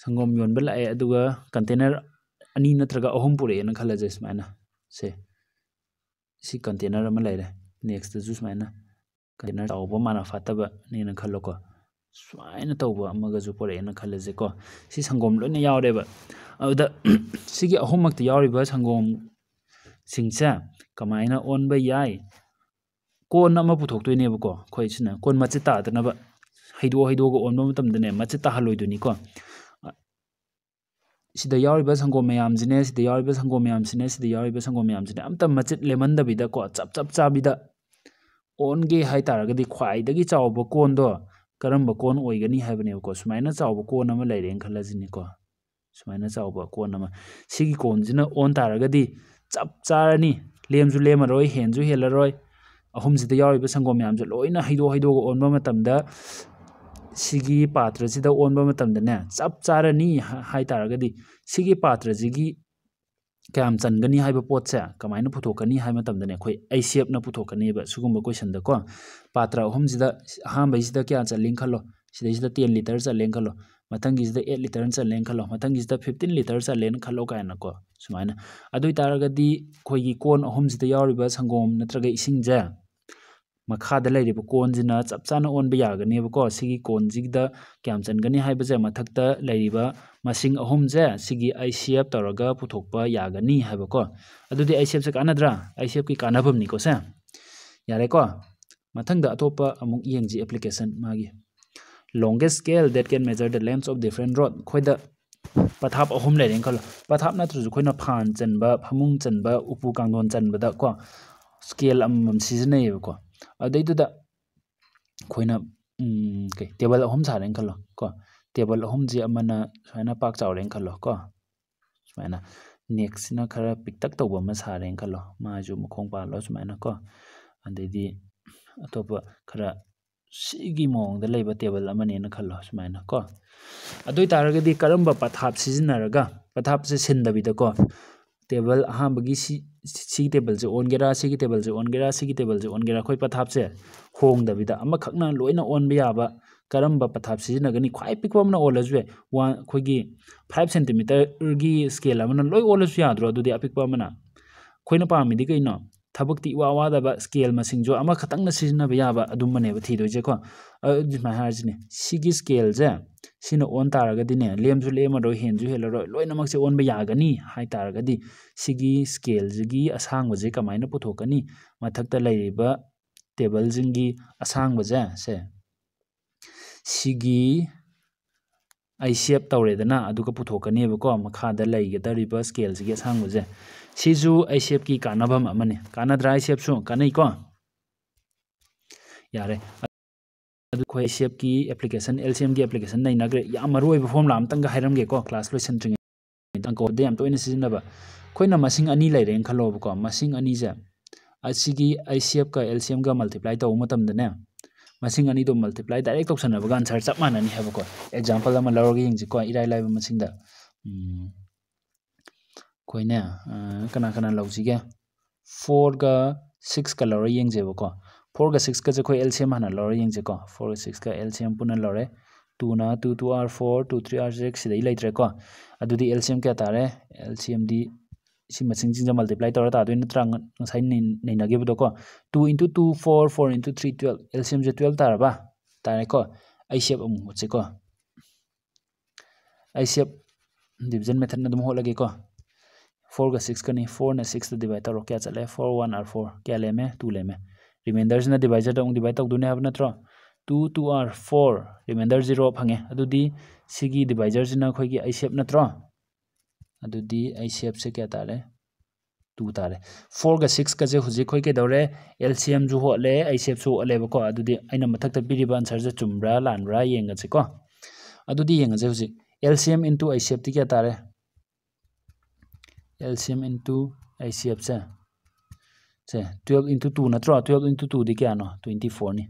ꯁꯪꯒꯣꯝ ꯌꯣꯟꯕ ꯂꯥꯛꯑꯦ ꯑꯗꯨꯒ ꯀꯟꯇꯦꯅꯔ ꯑꯅꯤ ꯅꯠꯇ꯭ꯔꯒ ꯑꯍꯨꯝ ꯄꯨꯔꯛꯑꯦꯅ ꯈꯜꯂꯁꯦ ꯁꯨꯃꯥꯏꯅ ꯁꯦ ꯁꯤ ꯀꯟꯇꯦꯅꯔ ꯑꯃ ꯂꯩꯔꯦ ꯅꯦꯛꯁꯇꯁꯨ ꯁꯨꯃꯥꯏꯅ ꯀꯟꯇꯦꯅꯔ ꯆꯥꯎꯕ ꯃꯥꯅ ꯐꯠꯇꯕꯅꯦꯅ ꯈꯜꯂꯣꯀꯣ ꯁꯨꯃꯥꯏꯅ ꯇꯧꯕ ꯑꯃꯒꯁꯨ ꯄꯨꯔꯛꯑꯦꯅ ꯈꯜꯂꯁꯦꯀꯣ ꯁꯤ ꯁꯪꯒꯣꯝ ꯂꯣꯏꯅ ꯌꯥꯎꯔꯦꯕ ꯑꯗꯨꯗ ꯁꯤꯒꯤ ꯑꯍꯨꯝꯃꯛꯇ ꯌꯥꯎꯔꯤꯕ ꯁꯪꯒꯣꯝꯁꯤꯡꯁꯦ ꯀꯃꯥꯏꯅ ꯑꯣꯟꯕ ꯌꯥꯏ ꯀꯣꯟ ꯑꯃ ꯄꯨꯊꯣꯛꯇꯣꯏꯅꯦꯕꯀோ ꯑꯩꯈꯣꯏ ꯁꯤꯅ ꯀꯣꯟ ꯃꯆꯤꯠ ꯇꯥꯗꯅꯕ ꯍꯩꯗꯣꯛ ꯍꯩꯗꯣꯛꯑꯒ ꯑꯣꯟꯕ ꯃꯇꯝꯗꯅꯦ ꯃꯆꯤꯠ ꯇꯥꯍꯜꯂꯣꯏꯗꯣꯏꯅꯤꯀꯣ ꯁꯤꯗ ꯌꯥꯎꯔꯤꯕ ꯁꯪꯒꯣꯝ ꯃꯌꯥꯝꯁꯤꯅꯦ ꯁꯤꯗ ꯌꯥꯎꯔꯤꯕ ꯁꯪꯒꯣꯝ ꯃꯌꯥꯝꯁꯤꯅꯦ ꯁꯤꯗ ꯌꯥꯎꯔꯤꯕ ꯁꯪꯒꯣꯝ ꯃꯌꯥꯝꯁꯤꯅꯦ ꯑꯝꯇ ꯃꯆꯤꯠ ꯂꯦꯝꯍꯟꯗꯕꯤꯗꯀꯣ ꯆꯞ ꯆꯞ ꯆꯥꯕꯤꯗ ꯑꯣꯟꯒꯦ ꯍꯥꯏ ꯇꯥꯔꯒꯗꯤ ꯈ꯭ꯋꯥꯏꯗꯒꯤ ꯆꯥꯎꯕ ꯀꯣꯟꯗꯣ ꯀꯔꯝꯕ ꯀꯣꯟ ꯑꯣꯏꯒꯅꯤ ꯍꯥꯏꯕꯅꯦꯕꯀꯣ ꯁꯨꯃꯥꯏꯅ ꯆꯥꯎꯕ ꯀꯣꯟ ꯑꯃ ꯂꯩꯔꯦꯅ ꯈꯜꯂꯁꯤꯅꯦꯀꯣ ꯁꯨꯃꯥꯏꯅ ꯆꯥꯎꯕ ꯀꯣꯟ ꯑꯃ ꯁꯤꯒꯤ ꯀꯣꯟꯁꯤꯅ ꯑꯣꯟ ꯇꯥꯔꯒꯗꯤ ꯆꯞ ꯆꯥꯔꯅꯤ ꯂꯦꯝꯁꯨ ꯂꯦꯝꯃꯔꯣꯏ ꯍꯦꯟꯁꯨ ꯍꯦꯜꯂꯔꯣꯏ ꯑꯍꯨꯝꯁꯤꯗ ꯌꯥꯎꯔꯤꯕ ꯁꯪꯒꯣꯝ ꯃꯌꯥꯝꯁꯦ ꯂꯣꯏꯅ ꯍꯩꯗꯣꯛ ꯍꯩꯗꯣꯛꯑꯒ ꯑꯣꯟꯕ ꯃꯇꯝꯗ ꯁꯤꯒꯤ ꯄꯥꯇ꯭ꯔꯁꯤꯗ ꯑꯣꯟꯕ ꯃꯇꯝꯗꯅꯦ ꯆꯞ ꯆꯥꯔꯅꯤ ꯍꯥꯏ ꯇꯥꯔꯒꯗꯤ ꯁꯤꯒꯤ ꯄꯥꯇ꯭ꯔꯁꯤꯒꯤ ꯀꯌꯥꯝ ꯆꯟꯒꯅꯤ ꯍꯥꯏꯕ ꯄꯣꯠꯁꯦ ꯀꯃꯥꯏꯅ ꯄꯨꯊꯣꯛꯀꯅꯤ ꯍꯥꯏꯕ ꯃꯇꯝꯗꯅꯦ ꯑꯩꯈꯣꯏ ꯑꯩꯁꯦꯞꯅ ꯄꯨꯊꯣꯛꯀꯅꯦꯕ ꯁꯤꯒꯨꯝꯕ ꯀꯣꯏꯁꯟꯗꯀꯣ ꯄꯥꯇ꯭ꯔ ꯑꯍꯨꯝꯁꯤꯗ ꯑꯍꯥꯟꯕꯩꯁꯤꯗ ꯀꯌꯥ ꯆꯠꯂꯦꯅ ꯈꯜꯂꯣ ꯁꯤꯗꯩꯁꯤꯗ ꯇꯦꯟ ꯂꯤꯇꯔ ꯆꯠꯂꯦꯅ ꯈꯜꯂꯣ ꯃꯊꯪꯒꯤꯁꯤꯗ ꯑꯦꯠ ꯂꯤꯇꯔ ꯆꯠꯂꯦꯅ ꯈꯜꯂꯣ ꯃꯊꯪꯒꯤꯁꯤꯗ ꯐꯤꯐꯇꯤꯟ ꯂꯤꯇꯔ ꯆꯠꯂꯦꯅ ꯈꯜꯂꯣ ꯀꯥꯏꯅꯀꯣ ꯁꯨꯃꯥꯏꯅ ꯑꯗꯨ ꯑꯣꯏꯇꯥꯔꯒꯗꯤ ꯑꯩꯈꯣꯏꯒꯤ ꯀꯣꯟ ꯑꯍꯨꯝꯁꯤꯗ ꯌꯥꯎꯔꯤꯕ ꯁꯪꯒꯣꯝ ꯅꯠꯇ꯭ꯔꯒ ꯏꯁꯤꯡꯁꯦ ꯃꯈꯥꯗ ꯂꯩꯔꯤꯕ ꯀꯣꯟꯁꯤꯅ ꯆꯞ ꯆꯥꯅ ꯑꯣꯟꯕ ꯌꯥꯒꯅꯦꯕꯀꯣ ꯁꯤꯒꯤ ꯀꯣꯟꯁꯤꯗ ꯀꯌꯥꯝ ꯆꯟꯒꯅꯤ ꯍꯥꯏꯕꯁꯦ ꯃꯊꯛꯇ ꯂꯩꯔꯤꯕ ꯃꯁꯤꯡ ꯑꯍꯨꯝꯁꯦ ꯁꯤꯒꯤ ꯑꯩ ꯁꯦꯞ ꯇꯧꯔꯒ ꯄꯨꯊꯣꯛꯄ ꯌꯥꯒꯅꯤ ꯍꯥꯏꯕꯀꯣ ꯑꯗꯨꯗꯤ ꯑꯩ ꯁꯦꯞꯁꯦ ꯀꯥꯟꯅꯗ꯭ꯔꯥ ꯑꯩ ꯁꯦꯞꯀꯤ ꯀꯥꯟꯅꯐꯝꯅꯤꯀꯣ ꯁꯦ ꯌꯥꯔꯦꯀꯣ ꯃꯊꯪꯗ ꯑꯇꯣꯞꯄ ꯑꯃꯨꯛ ꯌꯦꯡꯁꯤ ꯑꯦꯄ꯭ꯂꯤꯀꯦꯁꯟ ꯃꯥꯒꯤ longest scale that can measure the lengths of different rod ꯑꯩꯈꯣꯏꯗ ꯄꯊꯥꯞ ꯑꯍꯨꯝ ꯂꯩꯔꯦꯅ ꯈꯜꯂꯣ ꯄꯊꯥꯞ ꯅꯠꯇ꯭ꯔꯁꯨ ꯑꯩꯈꯣꯏꯅ ꯐꯥꯟ ꯆꯟꯕ ꯐꯃꯨꯡ ꯆꯟꯕ ꯎꯄꯨ ꯀꯥꯡꯊꯣꯟ ꯆꯟꯕꯗ ꯀꯣ ꯁ꯭ꯀꯦꯜ ꯑꯃꯃꯝ ꯁꯤꯖꯤꯟꯅꯩꯌꯦꯕꯀꯣ ꯑꯗꯩꯗꯨꯗ ꯑꯩꯈꯣꯏꯅ ꯀꯩ ꯇꯦꯕꯜ ꯑꯍꯨꯝ ꯁꯥꯔꯦꯅ ꯈꯜꯂꯣ ꯀꯣ ꯇꯦꯕꯜ ꯑꯍꯨꯝꯁꯤ ꯑꯃꯅ ꯁꯨꯃꯥꯏꯅ ꯄꯥꯛ ꯆꯥꯎꯔꯦꯅ ꯈꯜꯂꯣ ꯀꯣ ꯁꯨꯃꯥꯏꯅ ꯅꯦꯛꯁꯤꯅ ꯈꯔ ꯄꯤꯛꯇꯛ ꯇꯧꯕ ꯑꯃ ꯁꯥꯔꯦꯅ ꯈꯜꯂꯣ ꯃꯥꯁꯨ ꯃꯈꯣꯡ ꯄꯥꯜꯂꯣ ꯁꯨꯃꯥꯏꯅ ꯀꯣ ꯑꯗꯩꯗꯤ ꯑꯇꯣꯞꯄ ꯈꯔ ꯁꯤꯒꯤ ꯃꯑꯣꯡꯗ ꯂꯩꯕ ꯇꯦꯕꯜ ꯑꯃꯅꯦꯅ ꯈꯜꯂꯣ ꯁꯨꯃꯥꯏꯅ ꯀꯣ ꯑꯗꯨ ꯑꯣꯏꯇꯥꯔꯒꯗꯤ ꯀꯔꯝꯕ ꯄꯊꯥꯞ ꯁꯤꯖꯤꯟꯅꯔꯒ ꯄꯊꯥꯞꯁꯦ ꯁꯤꯟꯗꯕꯤꯗꯀꯣ ꯇꯦꯕꯜ ꯑꯍꯥꯟꯕꯒꯤ ꯁꯤ ꯁꯤꯒꯤ ꯇꯦꯕꯜꯁꯦ ꯑꯣꯟꯒꯦꯔꯥ ꯁꯤꯒꯤ ꯇꯦꯕꯜꯁꯦ ꯑꯣꯟꯒꯦꯔꯥ ꯁꯤꯒꯤ ꯇꯦꯕꯜꯁꯦ ꯑꯣꯟꯒꯦꯔꯥ ꯑꯩꯈꯣꯏ ꯄꯊꯥꯞꯁꯦ ꯍꯣꯡꯗꯕꯤꯗ ꯑꯃꯈꯛꯅ ꯂꯣꯏꯅ ꯑꯣꯟꯕ ꯌꯥꯕ ꯀꯔꯝꯕ ꯄꯊꯥꯞ ꯁꯤꯖꯤꯟꯅꯒꯅꯤ ꯈ꯭ꯋꯥꯏ ꯄꯤꯛꯄ ꯑꯃꯅ ꯑꯣꯜꯂꯁꯨ ꯌꯥꯏ ꯋꯥꯟ ꯑꯩꯈꯣꯏꯒꯤ ꯐꯥꯏꯚ ꯁꯦꯟꯇꯤꯃꯤꯇꯔꯒꯤ ꯁ꯭ꯀꯦꯜ ꯑꯃꯅ ꯂꯣꯏ ꯑꯣꯜꯂꯁꯨ ꯌꯥꯗ꯭ꯔꯣ ꯑꯗꯨꯗꯤ ꯑꯄꯤꯛꯄ ꯑꯃꯅ ꯑꯩꯈꯣꯏꯅ ꯄꯥꯝꯃꯤꯗꯤ ꯀꯩꯅꯣ ꯊꯕꯛꯇꯤ ꯏꯋꯥ ꯋꯥꯗꯕ ꯁ꯭ꯀꯦꯜ ꯃꯁꯤꯡꯁꯨ ꯑꯃꯈꯛꯇꯪꯅ ꯁꯤꯖꯤꯟꯅꯕ ꯌꯥꯕ ꯑꯗꯨꯝꯕꯅꯦꯕ ꯊꯤꯗꯣꯏꯁꯦꯀꯣ ꯑꯗꯨꯃꯥꯏꯅ ꯍꯥꯏꯔꯤꯁꯤꯅꯦ ꯁꯤꯒꯤ ꯁ꯭ꯀꯦꯜꯁꯦ ꯁꯤꯅ ꯑꯣꯟ ꯇꯥꯔꯒꯗꯤꯅꯦ ꯂꯦꯝꯁꯨ ꯂꯦꯝꯃꯔꯣꯏ ꯍꯦꯟꯁꯨ ꯍꯦꯜꯂꯔꯣꯏ ꯂꯣꯏꯅꯃꯛꯁꯦ ꯑꯣꯟꯕ ꯌꯥꯒꯅꯤ ꯍꯥꯏ ꯇꯥꯔꯒꯗꯤ ꯁꯤꯒꯤ ꯁ꯭ꯀꯦꯜꯁꯤꯒꯤ ꯑꯁꯥꯡꯕꯁꯦ ꯀꯃꯥꯏꯅ ꯄꯨꯊꯣꯛꯀꯅꯤ ꯃꯊꯛꯇ ꯂꯩꯔꯤꯕ ꯇꯦꯕꯜꯁꯤꯡꯒꯤ ꯑꯁꯥꯡꯕꯁꯦ ꯁꯦ ꯁꯤꯒꯤ ꯑꯩ ꯁꯦꯞ ꯇꯧꯔꯦꯗꯅ ꯑꯗꯨꯒ ꯄꯨꯊꯣꯛꯀꯅꯦꯕꯀꯣ ꯃꯈꯥꯗ ꯂꯩꯒꯗꯧꯔꯤꯕ ꯁ꯭ꯀꯦꯜꯁꯤꯒꯤ ꯑꯁꯥꯡꯕꯁꯦ ꯁꯤꯁꯨ ꯑꯩ ꯁꯦꯞꯀꯤ ꯀꯥꯟꯅꯐꯝ ꯑꯃꯅꯤ ꯀꯥꯟꯅꯗ꯭ꯔꯥ ꯑꯩ ꯁꯦꯞꯁꯨ ꯀꯥꯟꯅꯩꯀꯣ ꯌꯥꯔꯦ ꯑꯗꯨ ꯑꯩꯈꯣꯏ ꯑꯩ ꯁꯦꯞꯀꯤ ꯑꯦꯄ꯭ꯂꯤꯀꯦꯁꯟ ꯑꯦꯜ ꯁꯤ ꯑꯦꯝꯒꯤ ꯑꯦꯄ꯭ꯂꯤꯀꯦꯁꯟ ꯅꯩꯅꯈ꯭ꯔꯦ ꯌꯥꯝ ꯃꯔꯨ ꯑꯣꯏꯕ ꯐꯣꯔꯃꯨꯂꯥ ꯑꯃꯇꯪꯒ ꯍꯥꯏꯔꯝꯒꯦꯀꯣ ꯀ꯭ꯂꯥꯁ ꯂꯣꯏꯁꯟꯗ꯭ꯔꯤꯉꯩ ꯑꯪꯀꯣꯗ ꯌꯥꯝ ꯇꯣꯏꯅ ꯁꯤꯖꯤꯟꯅꯕ ꯑꯩꯈꯣꯏꯅ ꯃꯁꯤꯡ ꯑꯅꯤ ꯂꯩꯔꯦꯅ ꯈꯜꯂꯣꯕꯀꯣ ꯃꯁꯤꯡ ꯑꯅꯤꯁꯦ ꯑꯁꯤꯒꯤ ꯑꯩ ꯁꯦꯞꯀ ꯑꯦꯜ ꯁꯤ ꯑꯦꯝꯒ ꯃꯜꯇꯤꯄ꯭ꯂꯥꯏ ꯇꯧꯕ ꯃꯇꯝꯗꯅꯦ ꯃꯁꯤꯡ ꯑꯅꯤꯗꯣ ꯃꯜꯇꯤꯄ꯭ꯂꯥꯏ ꯗꯥꯏꯔꯦꯛ ꯇꯧꯁꯟꯅꯕꯒ ꯑꯟꯁꯔ ꯆꯞ ꯃꯥꯟꯅꯅꯤ ꯍꯥꯏꯕꯀꯣ ꯑꯦꯛꯖꯥꯝꯄꯜ ꯑꯃ ꯂꯧꯔꯒ ꯌꯦꯡꯁꯤꯀꯣ ꯏꯔꯥꯏ ꯂꯥꯏꯕ ꯃꯁꯤꯡꯗ ꯑꯩꯈꯣꯏꯅꯦ ꯀꯅꯥ ꯀꯅꯥ ꯂꯧꯁꯤꯒꯦ ꯐꯣꯔꯒ ꯁꯤꯛꯁꯀ ꯂꯧꯔ ꯌꯦꯡꯁꯦꯕꯀꯣ ꯐꯣꯔꯒ ꯁꯤꯛꯁꯀꯁꯦ ꯑꯩꯈꯣꯏ ꯑꯦꯜ ꯁꯤ ꯑꯦꯝ ꯍꯥꯟꯅ ꯂꯧꯔ ꯌꯦꯡꯁꯦꯀꯣ ꯐꯣꯔꯒ ꯁꯤꯛꯁꯀ ꯑꯦꯜ ꯁꯤ ꯑꯦꯝ ꯄꯨꯟꯅ ꯂꯧꯔꯦ ꯇꯨꯅ two two are four two three are six ꯁꯤꯗꯩ ꯂꯩꯇ꯭ꯔꯦꯀꯣ ꯑꯗꯨꯗꯤ ꯑꯦꯜ ꯁꯤ ꯑꯦꯝ ꯀꯌꯥ ꯇꯥꯔꯦ ꯑꯦꯜ ꯁꯤ ꯑꯦꯝꯗꯤ ꯁꯤ ꯃꯁꯤꯡꯁꯤꯡꯁꯦ ꯃꯜꯇꯤꯄ꯭ꯂꯥꯏ ꯇꯧꯔ ꯇꯥꯗꯣꯏ ꯅꯠꯇ꯭ꯔꯥ ꯉꯁꯥꯏ ꯅꯩꯅꯈꯤꯕꯗꯣꯀꯣ two into two four four into three twelve L C ꯑꯦꯝꯁꯦ twelve ꯇꯥꯔꯕ ꯇꯥꯔꯦꯀꯣ ꯑꯩ ꯁꯦꯞ ꯑꯃꯨꯛ ꯍꯣꯠꯁꯤꯀꯣ ꯑꯩ ꯁꯦꯞ ꯗꯤꯕꯤꯖꯟ ꯃꯦꯊꯠꯅ ꯑꯗꯨꯝ ꯍꯣꯠꯂꯒꯦꯀꯣ फोर का सिक्स का नहीं फोर ने सिक्स डिवाइड तौर क्या चले फोर वन आर फोर क्या लेमें टू लेमें रिमाइंडर से डिवाइजर तो डिवाइड तौदने है no two two are four remainder zero fungi divisor से अखोगी आई शेप नत्रो अदुदी से क्या तारे? टू तारे। फोर का सिक्स का जे हुजे खोई के दौरे एलसीएम जो होले आई शेप सो होले बको अदुदी आइना मथक आंसर से को। अदुदी येंगा जे हुजे। एलसीएम इनटू आई शेप ती क्या तारे? एलसीएम इनटू एचसीएफ से से twelve into two no twelve into two दी क्या ट्वेंटी फोर नि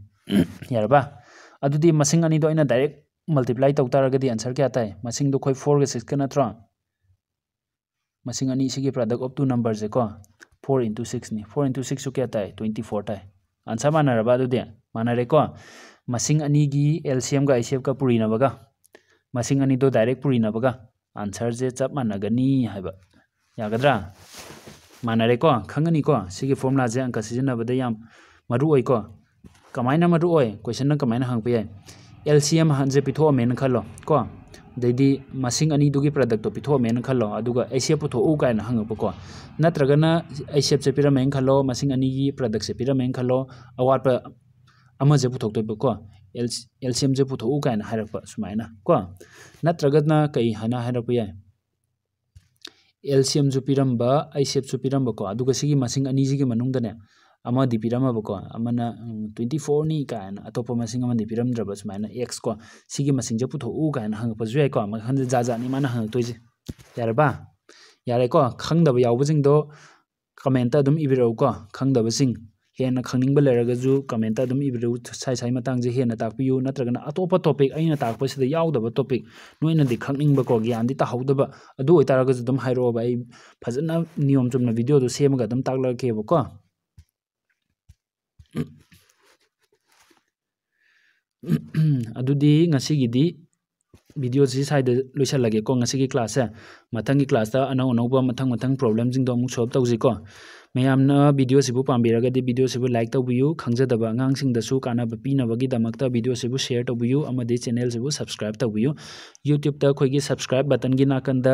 यारबा मसिंग अनी दो इन डायरेक्ट मल्टीप्लाई तौ तारगदी आंसर क्या आता है मसिंग दो कोई 4 के सिक्स के नो मसिंग अनी इसी प्रोडक्ट ऑफ़ टू नंबर से को फोर इंटू सिक्स नि फोर इंटू सिक्स क्या आता है 24 ता आंसर माना रबा मानर माना को मसिंग अनी की एलसीएम का एचसीएफ का पुरी नबगा मसिंग अनी दो डायरेक्ट पुरी नबगा आंसर से चप मानगनी है ꯌꯥꯒꯗ꯭ꯔꯥ ꯃꯥꯟꯅꯔꯦꯀꯣ ꯈꯪꯒꯅꯤꯀꯣ ꯁꯤꯒꯤ ꯐꯣꯔꯃꯨꯂꯥꯁꯦ ꯑꯪꯀ ꯁꯤꯖꯤꯟꯅꯕꯗ ꯌꯥꯝ ꯃꯔꯨ ꯑꯣꯏꯀꯣ ꯀꯃꯥꯏꯅ ꯃꯔꯨ ꯑꯣꯏ ꯀꯣꯏꯁꯟꯅ ꯀꯃꯥꯏꯅ ꯍꯪꯉꯛꯄ ꯌꯥꯏ ꯑꯦꯜ ꯁꯤ ꯑꯦꯝ ꯍꯟꯁꯦ ꯄꯤꯊꯣꯛꯑꯝꯃꯦꯅ ꯈꯜꯂꯣ ꯀꯣ ꯑꯗꯩꯗꯤ ꯃꯁꯤꯡ ꯑꯅꯤꯗꯨꯒꯤ ꯄ꯭ꯔꯗꯛꯇꯣ ꯄꯤꯊꯣꯛꯑꯝꯃꯦꯅ ꯈꯜꯂꯣ ꯑꯗꯨꯒ ꯑꯩꯁꯦꯞ ꯄꯨꯊꯣꯛꯎ ꯀꯥꯏꯅ ꯍꯪꯉꯛꯄꯀꯣ ꯅꯠꯇ꯭ꯔꯒꯅ ꯑꯩꯁꯦꯞꯁꯦ ꯄꯤꯔꯝꯃꯦꯅ ꯈꯜꯂꯣ ꯃꯁꯤꯡ ꯑꯅꯤꯒꯤ ꯄ꯭ꯔꯗꯛꯁꯦ ꯄꯤꯔꯝꯃꯦꯅ ꯈꯜꯂꯣ ꯑꯋꯥꯠꯄ ꯑꯃꯁꯦ ꯄꯨꯊꯣꯛꯇꯣꯏꯕꯀꯣ ꯑꯦꯜ ꯁꯤ ꯑꯦꯝꯁꯦ ꯄꯨꯊꯣꯛꯎ ꯀꯥꯏꯅ ꯍꯥꯏꯔꯛꯄ ꯁꯨꯃꯥꯏꯅ ꯀꯣ ꯅꯠꯇ꯭ꯔꯒꯅ ꯀꯩ ꯍꯥꯏꯅ ꯍꯥꯏꯔꯛꯄ ꯌꯥꯏ ꯑꯦꯜ ꯁꯤ ꯑꯦꯝꯁꯨ ꯄꯤꯔꯝꯕ ꯑꯩꯁꯦꯞꯁꯨ ꯄꯤꯔꯝꯕꯀꯣ ꯑꯗꯨꯒ ꯁꯤꯒꯤ ꯃꯁꯤꯡ ꯑꯅꯤꯁꯤꯒꯤ ꯃꯅꯨꯡꯗꯅꯦ ꯑꯃꯗꯤ ꯄꯤꯔꯝꯃꯕꯀꯣ ꯑꯃꯅ ꯇ꯭ꯋꯦꯟꯇꯤ ꯐꯣꯔꯅꯤ ꯀꯥꯏꯅ ꯑꯇꯣꯞꯄ ꯃꯁꯤꯡ ꯑꯃꯗꯤ ꯄꯤꯔꯝꯗ꯭ꯔꯕ ꯁꯨꯃꯥꯏꯅ ꯑꯦꯛꯁ ꯀꯣ ꯁꯤꯒꯤ ꯃꯁꯤꯡꯁꯦ ꯄꯨꯊꯣꯛꯎ ꯀꯥꯏꯅ ꯍꯪꯉꯛꯄꯁꯨ ꯌꯥꯏꯀꯣ ꯃꯈꯜꯁꯦ ꯖꯥꯠ ꯖꯥꯠꯅꯤ ꯃꯥꯅ ꯍꯪꯉꯛꯇꯣꯏꯁꯦ ꯌꯥꯔꯕ ꯌꯥꯔꯦꯀꯣ ꯈꯪꯗꯕ ꯌꯥꯎꯕꯁꯤꯡꯗꯣ ꯀꯃꯦꯟꯇ ꯑꯗꯨꯝ ꯏꯕꯤꯔꯛꯎꯀꯣ ꯈꯪꯗꯕꯁꯤꯡ ꯍꯦꯟꯅ ꯈꯪꯅꯤꯡꯕ ꯂꯩꯔꯒꯁꯨ ꯀꯃꯦꯟꯇ ꯑꯗꯨꯝ ꯏꯕꯤꯔꯛꯎ ꯁꯥꯏ ꯁꯥꯏ ꯃꯇꯥꯡꯁꯦ ꯍꯦꯟꯅ ꯇꯥꯛꯄꯤꯌꯨ ꯅꯠꯇ꯭ꯔꯒꯅ ꯑꯇꯣꯞꯄ ꯇꯣꯄꯤꯛ ꯑꯩꯅ ꯇꯥꯛꯄꯁꯤꯗ ꯌꯥꯎꯗꯕ ꯇꯣꯄꯤꯛ ꯅꯣꯏꯅꯗꯤ ꯈꯪꯅꯤꯡꯕꯀꯣ ꯒ꯭ꯌꯥꯟꯗꯤ ꯇꯥꯍꯧꯗꯕ ꯑꯗꯨ ꯑꯣꯏꯇꯥꯔꯒꯁꯨ ꯑꯗꯨꯝ ꯍꯥꯏꯔꯛꯑꯣꯕ ꯑꯩ ꯐꯖꯅ ꯅꯤꯌꯣꯝ ꯆꯨꯝꯅ ꯚꯤꯗꯤꯑꯣꯗꯣ ꯁꯦꯝꯃꯒ ꯑꯗꯨꯝ ꯇꯥꯛꯂꯛꯀꯦꯕꯀꯣ ꯑꯗꯨꯗꯤ ꯉꯁꯤꯒꯤꯗꯤ ꯚꯤꯗꯤꯑꯣꯁꯤ ꯁ꯭ꯋꯥꯏꯗ ꯂꯣꯏꯁꯤꯜꯂꯒꯦꯀꯣ ꯉꯁꯤꯒꯤ ꯀ꯭ꯂꯥꯁꯁꯦ ꯃꯊꯪꯒꯤ ꯀ꯭ꯂꯥꯁꯇ ꯑꯅꯧ ꯑꯅꯧꯕ ꯃꯊꯪ ꯃꯊꯪ ꯄ꯭ꯔꯣꯕ꯭ꯂꯦꯝꯁꯤꯡꯗꯣ ꯑꯃꯨꯛ ꯁꯣꯜꯕ ꯇꯧꯁꯤꯀꯣ ꯃꯌꯥꯝꯅ ꯚꯤꯗꯤꯑꯣꯁꯤꯕꯨ ꯄꯥꯝꯕꯤꯔꯒꯗꯤ ꯚꯤꯗꯤꯑꯣꯁꯤꯕꯨ ꯂꯥꯏꯛ ꯇꯧꯕꯤꯌꯨ ꯈꯪꯖꯗꯕ ꯑꯉꯥꯡꯁꯤꯡꯗꯁꯨ ꯀꯥꯟꯅꯕ ꯄꯤꯅꯕꯒꯤꯗꯃꯛꯇ ꯚꯤꯗꯤꯑꯣꯁꯤꯕꯨ ꯁꯦꯌꯔ ꯇꯧꯕꯤꯌꯨ ꯑꯃꯗꯤ ꯆꯦꯅꯦꯜꯁꯤꯕꯨ ꯁꯕꯁꯀ꯭ꯔꯥꯏꯕ ꯇꯧꯕꯤꯌꯨ ꯌꯨꯇ꯭ꯌꯨꯕꯇ ꯑꯩꯈꯣꯏꯒꯤ ꯁꯕꯁꯀ꯭ꯔꯥꯏꯕ ꯕꯇꯟꯒꯤ ꯅꯥꯀꯟꯗ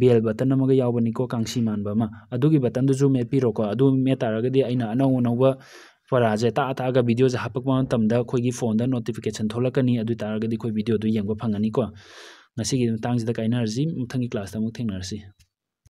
ꯕꯦꯜ ꯕꯇꯟ ꯑꯃꯒ ꯌꯥꯎꯕꯅꯤꯀꯣ ꯀꯥꯡꯁꯤ ꯃꯥꯟꯕ ꯑꯃ ꯑꯗꯨꯒꯤ ꯕꯇꯟꯗꯨꯁꯨ ꯃꯦꯠꯄꯤꯔꯣꯀꯣ ꯑꯗꯨ ꯃꯦꯠ ꯇꯥꯔꯒꯗꯤ ꯑꯩꯅ ꯑꯅꯧ ꯑꯅꯧꯕ ꯄꯔꯥꯁꯦ ꯇꯥꯛꯑ ꯇꯥꯛꯑꯒ ꯚꯤꯗꯤꯑꯣꯁꯦ ꯍꯥꯞꯄꯛꯄ ꯃꯇꯝꯗ ꯑꯩꯈꯣꯏꯒꯤ ꯐꯣꯟꯗ ꯅꯣꯇꯤꯐꯤꯀꯦꯁꯟ ꯊꯣꯛꯂꯛꯀꯅꯤ ꯑꯗꯨ ꯇꯥꯔꯒꯗꯤ ꯑꯩꯈꯣꯏ ꯚꯤꯗꯤꯑꯣꯗꯨ ꯌꯦꯡꯕ ꯐꯪꯒꯅꯤꯀꯣ ꯉꯁꯤꯒꯤ ꯃꯇꯥꯡꯁꯤꯗ ꯀꯥꯏꯅꯔꯁꯤ ꯃꯊꯪꯒꯤ ꯀ꯭ꯂꯥꯁꯇ ꯑꯃꯨꯛ ꯊꯦꯡꯅꯔꯁꯤ